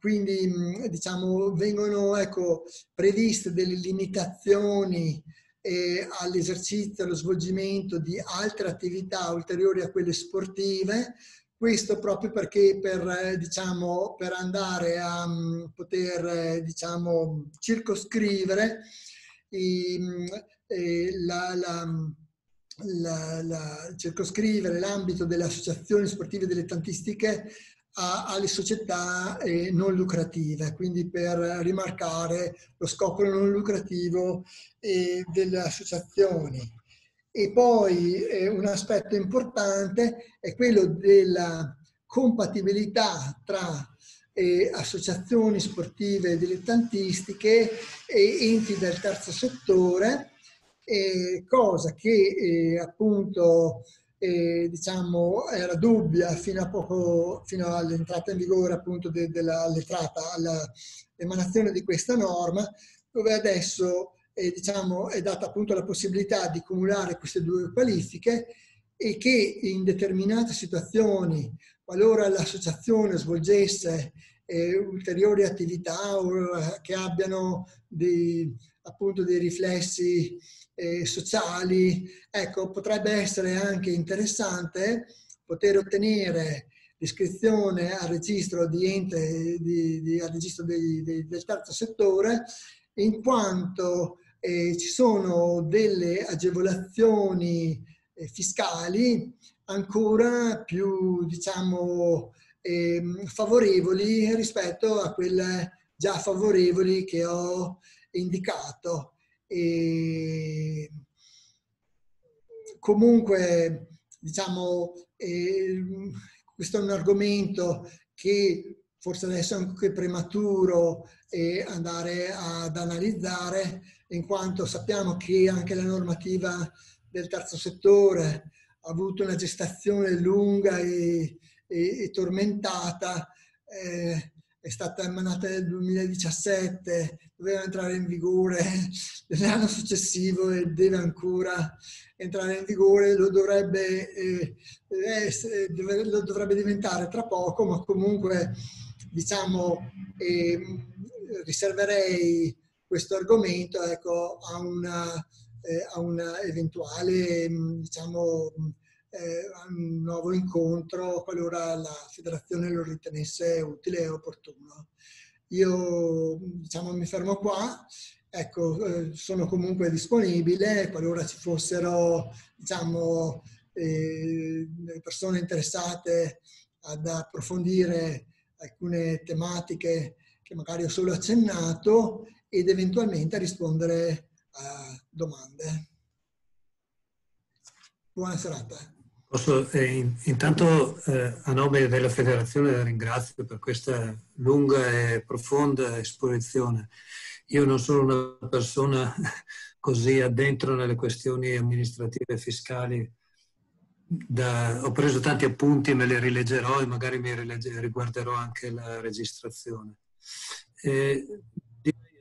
quindi diciamo vengono ecco, previste delle limitazioni eh, all'esercizio, allo svolgimento di altre attività ulteriori a quelle sportive, questo proprio perché per, eh, diciamo, per andare a um, poter eh, diciamo, circoscrivere i, eh, la, la, la, la, circoscrivere l'ambito delle associazioni sportive dilettantistiche alle società eh, non lucrative, quindi per rimarcare lo scopo non lucrativo eh, delle associazioni. E poi eh, un aspetto importante è quello della compatibilità tra associazioni sportive dilettantistiche e enti del terzo settore, cosa che appunto eh, diciamo, era dubbia fino, a poco, fino all'entrata in vigore appunto de, della letrata, all'emanazione di questa norma, dove adesso eh, diciamo, è data appunto la possibilità di cumulare queste due qualifiche e che in determinate situazioni, qualora l'associazione svolgesse eh, ulteriori attività o eh, che abbiano dei, appunto dei riflessi eh, sociali, ecco, potrebbe essere anche interessante poter ottenere l'iscrizione al registro di ente, di, di, al registro di, del terzo settore, in quanto eh, ci sono delle agevolazioni eh, fiscali ancora più, diciamo, eh, favorevoli rispetto a quelle già favorevoli che ho indicato. E comunque, diciamo, eh, questo è un argomento che forse adesso è anche prematuro eh, andare ad analizzare, in quanto sappiamo che anche la normativa del terzo settore ha avuto una gestazione lunga e, e, e tormentata. Eh, è stata emanata nel 2017, doveva entrare in vigore nell'anno successivo e deve ancora entrare in vigore, lo dovrebbe, eh, essere, lo dovrebbe diventare tra poco, ma comunque diciamo eh, riserverei questo argomento ecco, a, una, eh, a una eventuale diciamo, eh, un nuovo incontro qualora la federazione lo ritenesse utile e opportuno. Io diciamo, mi fermo qua, ecco, eh, sono comunque disponibile qualora ci fossero diciamo, eh, persone interessate ad approfondire alcune tematiche che magari ho solo accennato ed eventualmente a rispondere a domande. Buona serata. Posso, eh, intanto eh, a nome della federazione ringrazio per questa lunga e profonda esposizione. Io non sono una persona così addentro nelle questioni amministrative e fiscali da, ho preso tanti appunti, me li rileggerò e magari mi riguarderò anche la registrazione. Eh,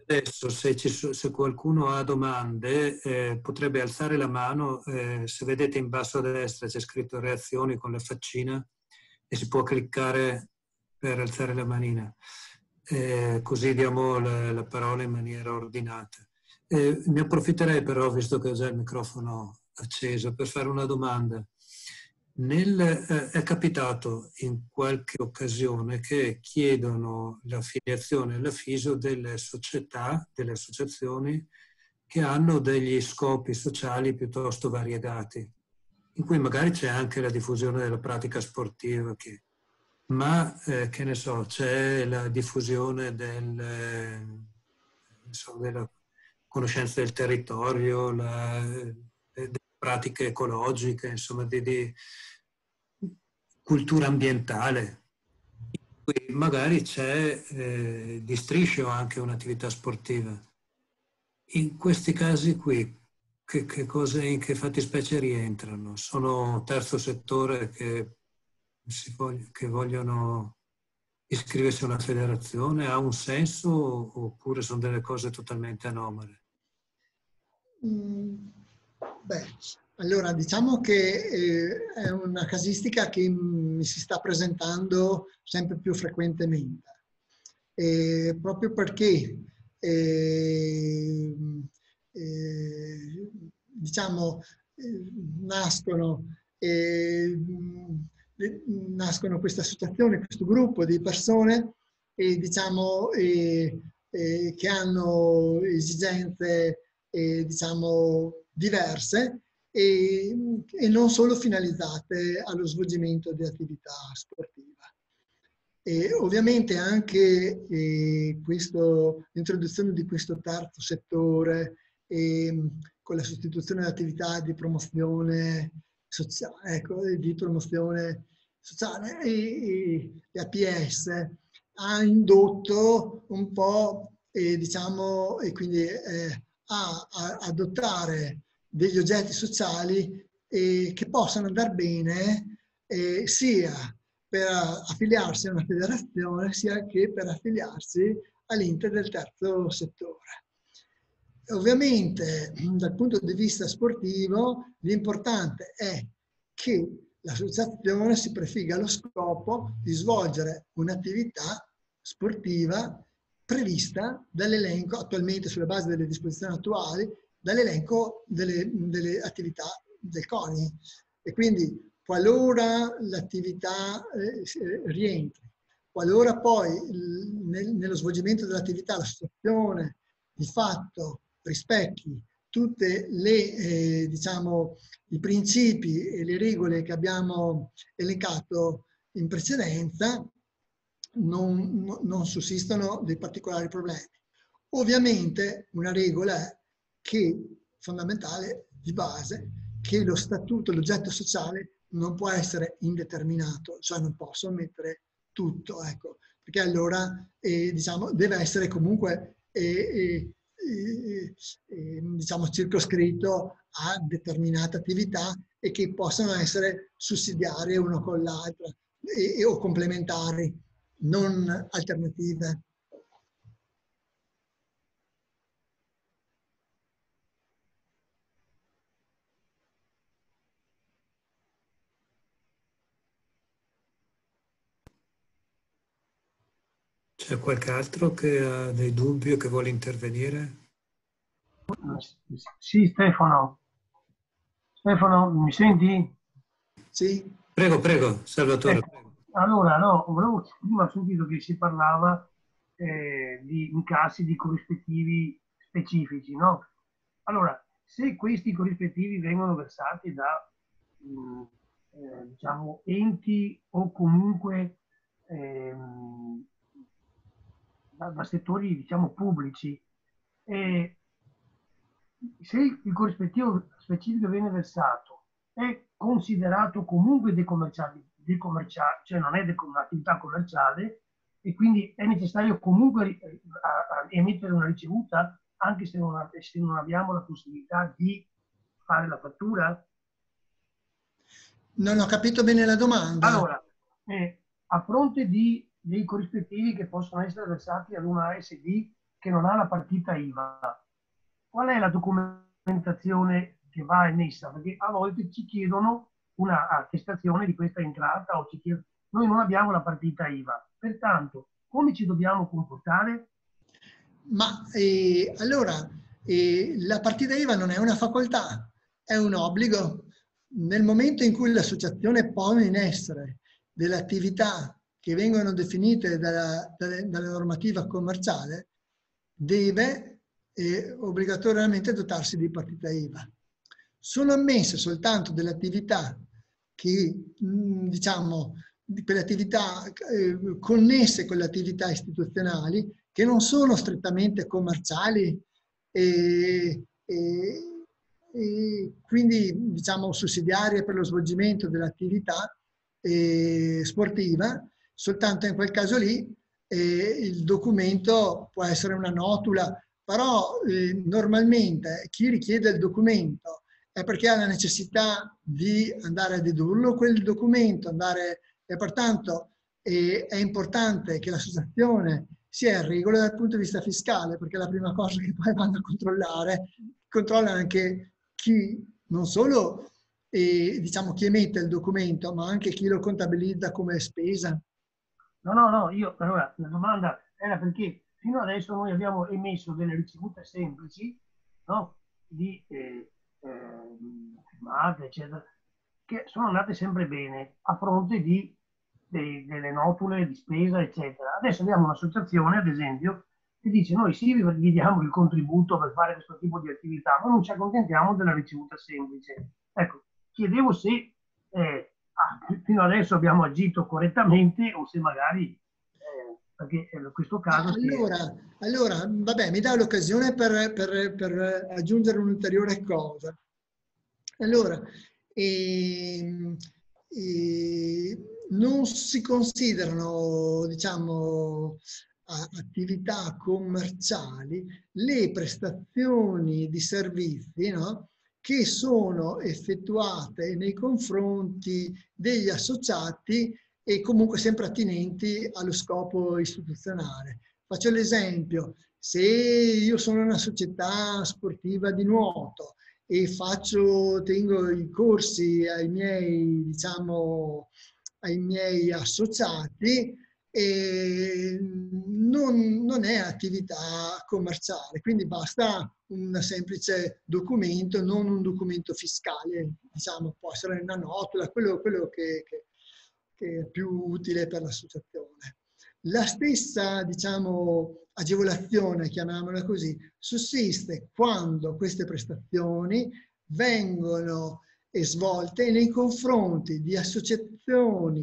adesso se, ci, se, qualcuno ha domande eh, potrebbe alzare la mano, eh, se vedete in basso a destra c'è scritto reazioni con la faccina e si può cliccare per alzare la manina, eh, così diamo la, la, parola in maniera ordinata. Eh, ne approfitterei però, visto che ho già il microfono acceso, per fare una domanda. Nel, eh, è capitato in qualche occasione che chiedono l'affiliazione alla FISO delle società, delle associazioni che hanno degli scopi sociali piuttosto variegati, in cui magari c'è anche la diffusione della pratica sportiva, che, ma eh, che ne so, c'è la diffusione del, eh, so, della conoscenza del territorio, la, delle pratiche ecologiche, insomma, di, di cultura ambientale. Magari c'è eh, di striscio anche un'attività sportiva. In questi casi qui, che, che cose, in che fattispecie rientrano? Sono terzo settore che, voglio, che vogliono iscriversi a una federazione? Ha un senso oppure sono delle cose totalmente anomale? Mm, beh, allora, diciamo che eh, è una casistica che mi si sta presentando sempre più frequentemente, eh, proprio perché eh, eh diciamo, eh, nascono, eh, nascono queste associazioni, questo gruppo di persone diciamo, che hanno esigenze diciamo, diverse e, e non solo finalizzate allo svolgimento di attività sportiva. E ovviamente anche eh, l'introduzione di questo terzo settore eh, con la sostituzione dell'attività di promozione sociale, ecco, di promozione sociale e, e APS ha indotto un po' eh, diciamo e quindi eh, a, a adottare degli oggetti sociali eh, che possano andare bene eh, sia per affiliarsi a una federazione sia che per affiliarsi all'interno del terzo settore. Ovviamente dal punto di vista sportivo l'importante è che l'associazione si prefigga lo scopo di svolgere un'attività sportiva prevista dall'elenco attualmente sulla base delle disposizioni attuali dall'elenco delle, delle, attività del CONI. E quindi qualora l'attività eh, rientri, qualora poi nel, nello svolgimento dell'attività l'associazione di fatto rispecchi tutte le, eh, diciamo, i principi e le regole che abbiamo elencato in precedenza, non, non sussistono dei particolari problemi. Ovviamente una regola è che fondamentale di base che lo statuto, l'oggetto sociale non può essere indeterminato, cioè non posso mettere tutto, ecco, perché allora eh, diciamo, deve essere comunque eh, eh, diciamo, circoscritto a determinate attività e che possano essere sussidiarie uno con l'altra o complementari, non alternative. C'è qualche altro che ha dei dubbi o che vuole intervenire? Sì, Stefano. Stefano, mi senti? Sì. Prego, prego, Salvatore. Eh, allora, no, volevo, prima ho sentito che si parlava eh, di incassi di corrispettivi specifici, no? Allora, se questi corrispettivi vengono versati da, mh, mm, eh, diciamo, enti o comunque ehm, da, da settori diciamo pubblici e se il corrispettivo specifico viene versato è considerato comunque decommerciabile, decommerciale, cioè non è un'attività commerciale e quindi è necessario comunque emettere una ricevuta anche se non, se non abbiamo la possibilità di fare la fattura? Non ho capito bene la domanda. Allora, eh, a fronte di, dei corrispettivi che possono essere versati ad una ASD che non ha la partita IVA, qual è la documentazione che va emessa? Perché a volte ci chiedono una attestazione di questa entrata o ci chiedono... Noi non abbiamo la partita IVA, pertanto come ci dobbiamo comportare? Ma eh, allora, eh, la partita IVA non è una facoltà, è un obbligo. Nel momento in cui l'associazione pone in essere delle attività che vengono definite dalla, dalla normativa commerciale, deve eh, obbligatoriamente dotarsi di partita IVA. Sono ammesse soltanto delle attività che, mh, diciamo, quelle attività eh, connesse con le attività istituzionali che non sono strettamente commerciali e, e, e quindi diciamo sussidiarie per lo svolgimento dell'attività eh, sportiva, soltanto in quel caso lì eh, il documento può essere una notula, però eh, normalmente chi richiede il documento è perché ha la necessità di andare a dedurlo quel documento, andare e pertanto eh, è importante che l'associazione sia in regola dal punto di vista fiscale, perché la prima cosa che poi vanno a controllare, controlla anche chi non solo eh, diciamo chi emette il documento, ma anche chi lo contabilizza come spesa. No, no, no, io allora la domanda era perché fino adesso noi abbiamo emesso delle ricevute semplici, no? Di eh, eh, firmate, eccetera, che sono andate sempre bene a fronte di, de, delle notule di spesa, eccetera. Adesso abbiamo un'associazione, ad esempio, che dice noi sì, vi diamo il contributo per fare questo tipo di attività, ma non ci accontentiamo della ricevuta semplice. Ecco, chiedevo se eh, ah, fino adesso abbiamo agito correttamente o se magari eh, perché in questo caso... Allora, si... allora, vabbè, mi dà l'occasione per, per, per aggiungere un'ulteriore cosa. Allora, e, ehm, e ehm, non si considerano, diciamo, attività commerciali le prestazioni di servizi no? Che sono effettuate nei confronti degli associati e comunque sempre attinenti allo scopo istituzionale. Faccio l'esempio, se io sono una società sportiva di nuoto e faccio, tengo i corsi ai miei, diciamo, ai miei associati, e non, non, è attività commerciale, quindi basta un semplice documento, non un documento fiscale, diciamo, può essere una nota, quello, quello che, che, che, è più utile per l'associazione. La stessa, diciamo, agevolazione, chiamiamola così, sussiste quando queste prestazioni vengono svolte nei confronti di associazioni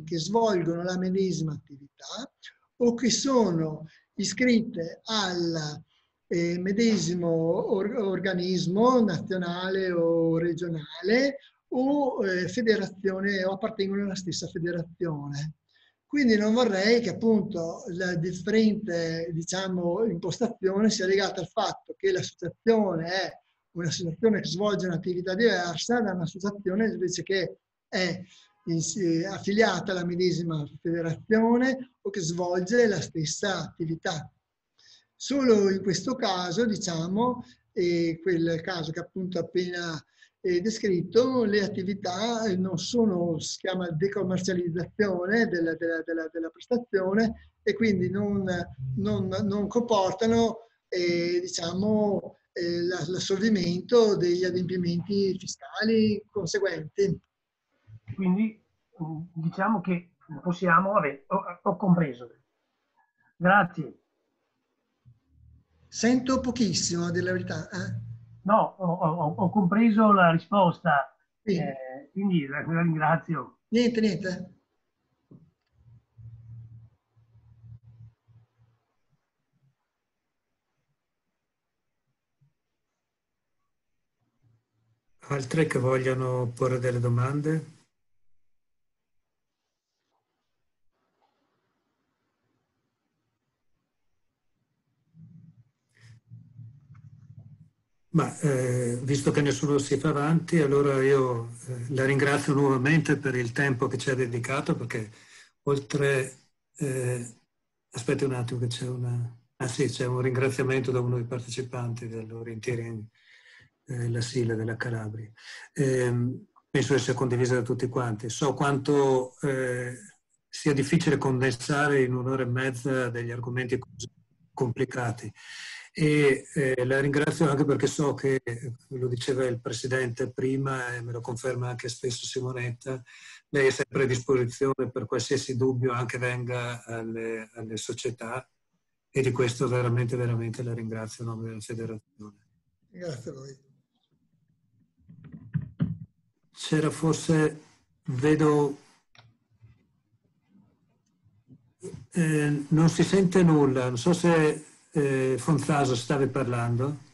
che svolgono la medesima attività o che sono iscritte al eh, medesimo or organismo nazionale o regionale o eh, federazione o appartengono alla stessa federazione. Quindi non vorrei che appunto la differente diciamo, impostazione sia legata al fatto che l'associazione è un'associazione che svolge un'attività diversa da un'associazione invece che è affiliata alla medesima federazione o che svolge la stessa attività. Solo in questo caso, diciamo, e quel caso che appunto appena eh, descritto, le attività non sono, si chiama decommercializzazione della, della, della, della prestazione e quindi non, non, non comportano eh, diciamo, eh, l'assolvimento degli adempimenti fiscali conseguenti. Quindi diciamo che possiamo, vabbè, ho, ho compreso. Grazie. Sento pochissimo, a dire la verità. Eh? No, ho, ho, ho compreso la risposta, sì. eh, quindi la, la ringrazio. Niente, niente. Altre che vogliono porre delle domande? Ma eh, visto che nessuno si fa avanti, allora io eh, la ringrazio nuovamente per il tempo che ci ha dedicato, perché oltre... Eh, aspetti un attimo che c'è una... Ah sì, c'è un ringraziamento da uno dei partecipanti dell'Orientieri eh, la Sila della Calabria. Ehm, penso sia condivisa da tutti quanti. So quanto eh, sia difficile condensare in un'ora e mezza degli argomenti così complicati e eh, la ringrazio anche perché so che, lo diceva il Presidente prima e me lo conferma anche spesso Simonetta, lei è sempre a disposizione per qualsiasi dubbio anche venga alle, alle società e di questo veramente, veramente la ringrazio a nome della federazione. Grazie a voi. C'era forse, vedo, eh, non si sente nulla, non so se eh, Fonzaso stavi parlando?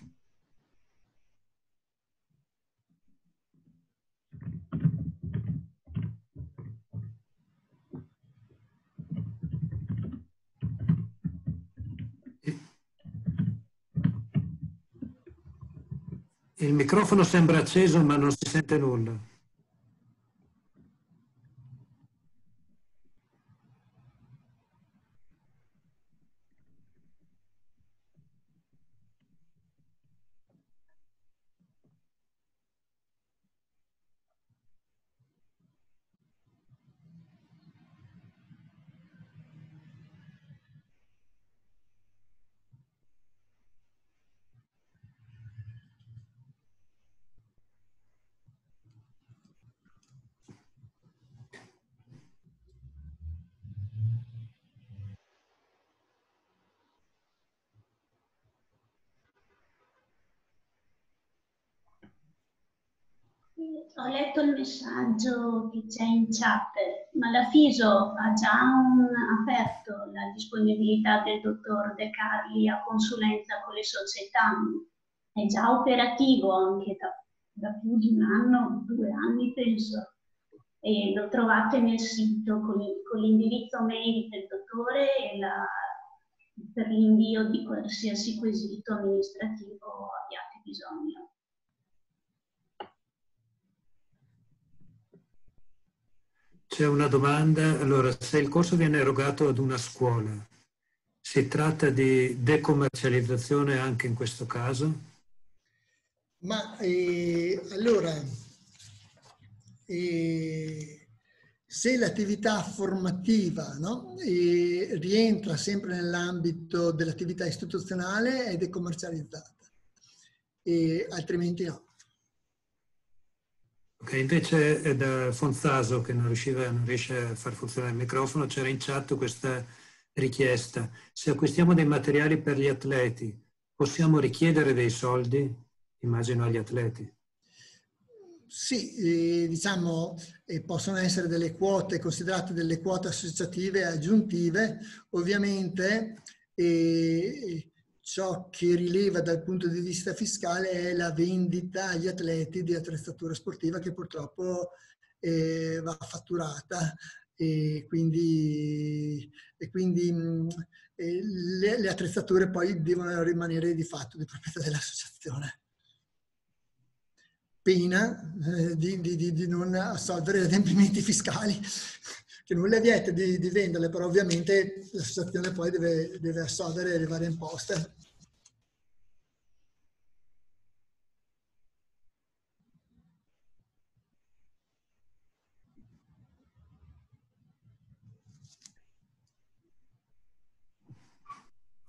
Il microfono sembra acceso ma non si sente nulla. Ho letto il messaggio che c'è in chat, ma la FISO ha già un, aperto la disponibilità del dottor De Carli a consulenza con le società. È già operativo anche da, da più di un anno, due anni penso. E lo trovate nel sito con, con l'indirizzo mail del dottore la, per l'invio di qualsiasi quesito amministrativo abbiate bisogno. C'è una domanda. Allora, se il corso viene erogato ad una scuola, si tratta di decommercializzazione anche in questo caso? Ma eh, allora, eh, se l'attività formativa no, eh, rientra sempre nell'ambito dell'attività istituzionale è decommercializzata, altrimenti no. Ok, invece da Fonzaso che non, riusciva, non riesce a far funzionare il microfono, c'era in chat questa richiesta. Se acquistiamo dei materiali per gli atleti, possiamo richiedere dei soldi? Immagino agli atleti. Sì, eh, diciamo, eh, possono essere delle quote considerate delle quote associative aggiuntive. Ovviamente eh, ciò che rileva dal punto di vista fiscale è la vendita agli atleti di attrezzatura sportiva che purtroppo eh, va fatturata e quindi, e quindi mh, le, le, attrezzature poi devono rimanere di fatto di proprietà dell'associazione. Pena eh, di, di, di, non assolvere gli adempimenti fiscali che nulla vieta di, di venderle, però ovviamente l'associazione poi deve, deve assolvere le varie imposte.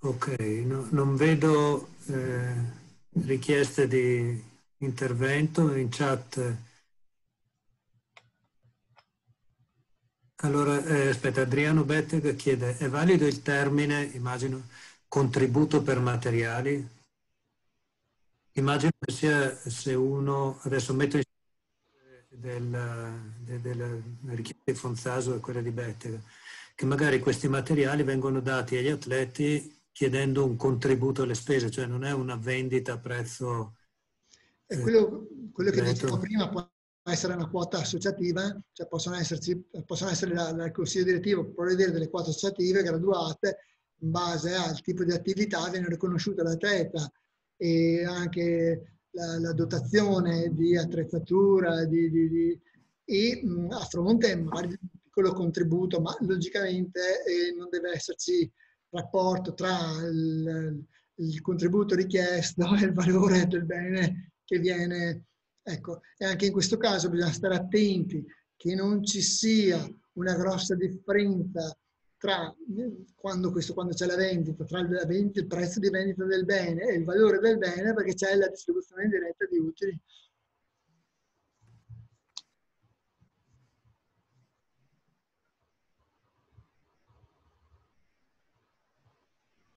Ok, no, non vedo eh, richieste di intervento in chat. Allora, eh, aspetta, Adriano Betteg chiede, è valido il termine, immagino, contributo per materiali? Immagino che sia se uno, adesso metto in della, della richiesta di Fonzaso e quella di Bettega, che magari questi materiali vengono dati agli atleti chiedendo un contributo alle spese, cioè non è una vendita a prezzo... Eh, quello, quello che dicevo prima può essere una quota associativa, cioè possono, esserci, possono essere dal consiglio direttivo, può vedere delle quote associative graduate in base al tipo di attività, viene riconosciuta l'atleta e anche la, la dotazione di attrezzatura di, di, di, e mh, a fronte magari di un piccolo contributo, ma logicamente eh, non deve esserci rapporto tra il, il contributo richiesto e il valore del bene che viene. Ecco, e anche in questo caso bisogna stare attenti che non ci sia una grossa differenza tra quando, questo, quando c'è la vendita, tra la vendita, il prezzo di vendita del bene e il valore del bene perché c'è la distribuzione diretta di utili.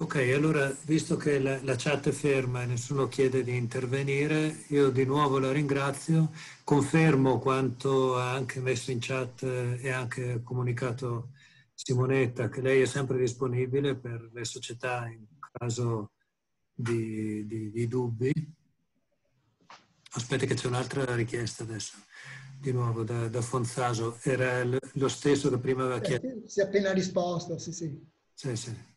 Ok, allora visto che la, la, chat è ferma e nessuno chiede di intervenire, io di nuovo la ringrazio, confermo quanto ha anche messo in chat e anche comunicato Simonetta che lei è sempre disponibile per le società in caso di, di, di dubbi. Aspetti che c'è un'altra richiesta adesso, di nuovo da, da Fonzaso, era lo stesso che prima aveva chiesto. Si è appena risposto, sì sì. Sì, sì.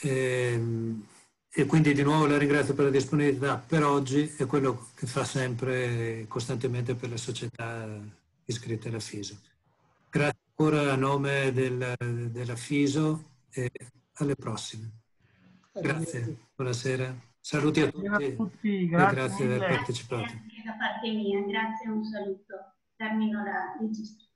E, ehm, e, quindi di nuovo la ringrazio per la disponibilità per oggi e quello che fa sempre costantemente per le società iscritte alla FISO. Grazie ancora a nome del, della FISO e alle prossime. Grazie, buonasera. Saluti a tutti, a tutti grazie, grazie per aver partecipato. Grazie da parte mia, grazie e un saluto. Termino la registrazione.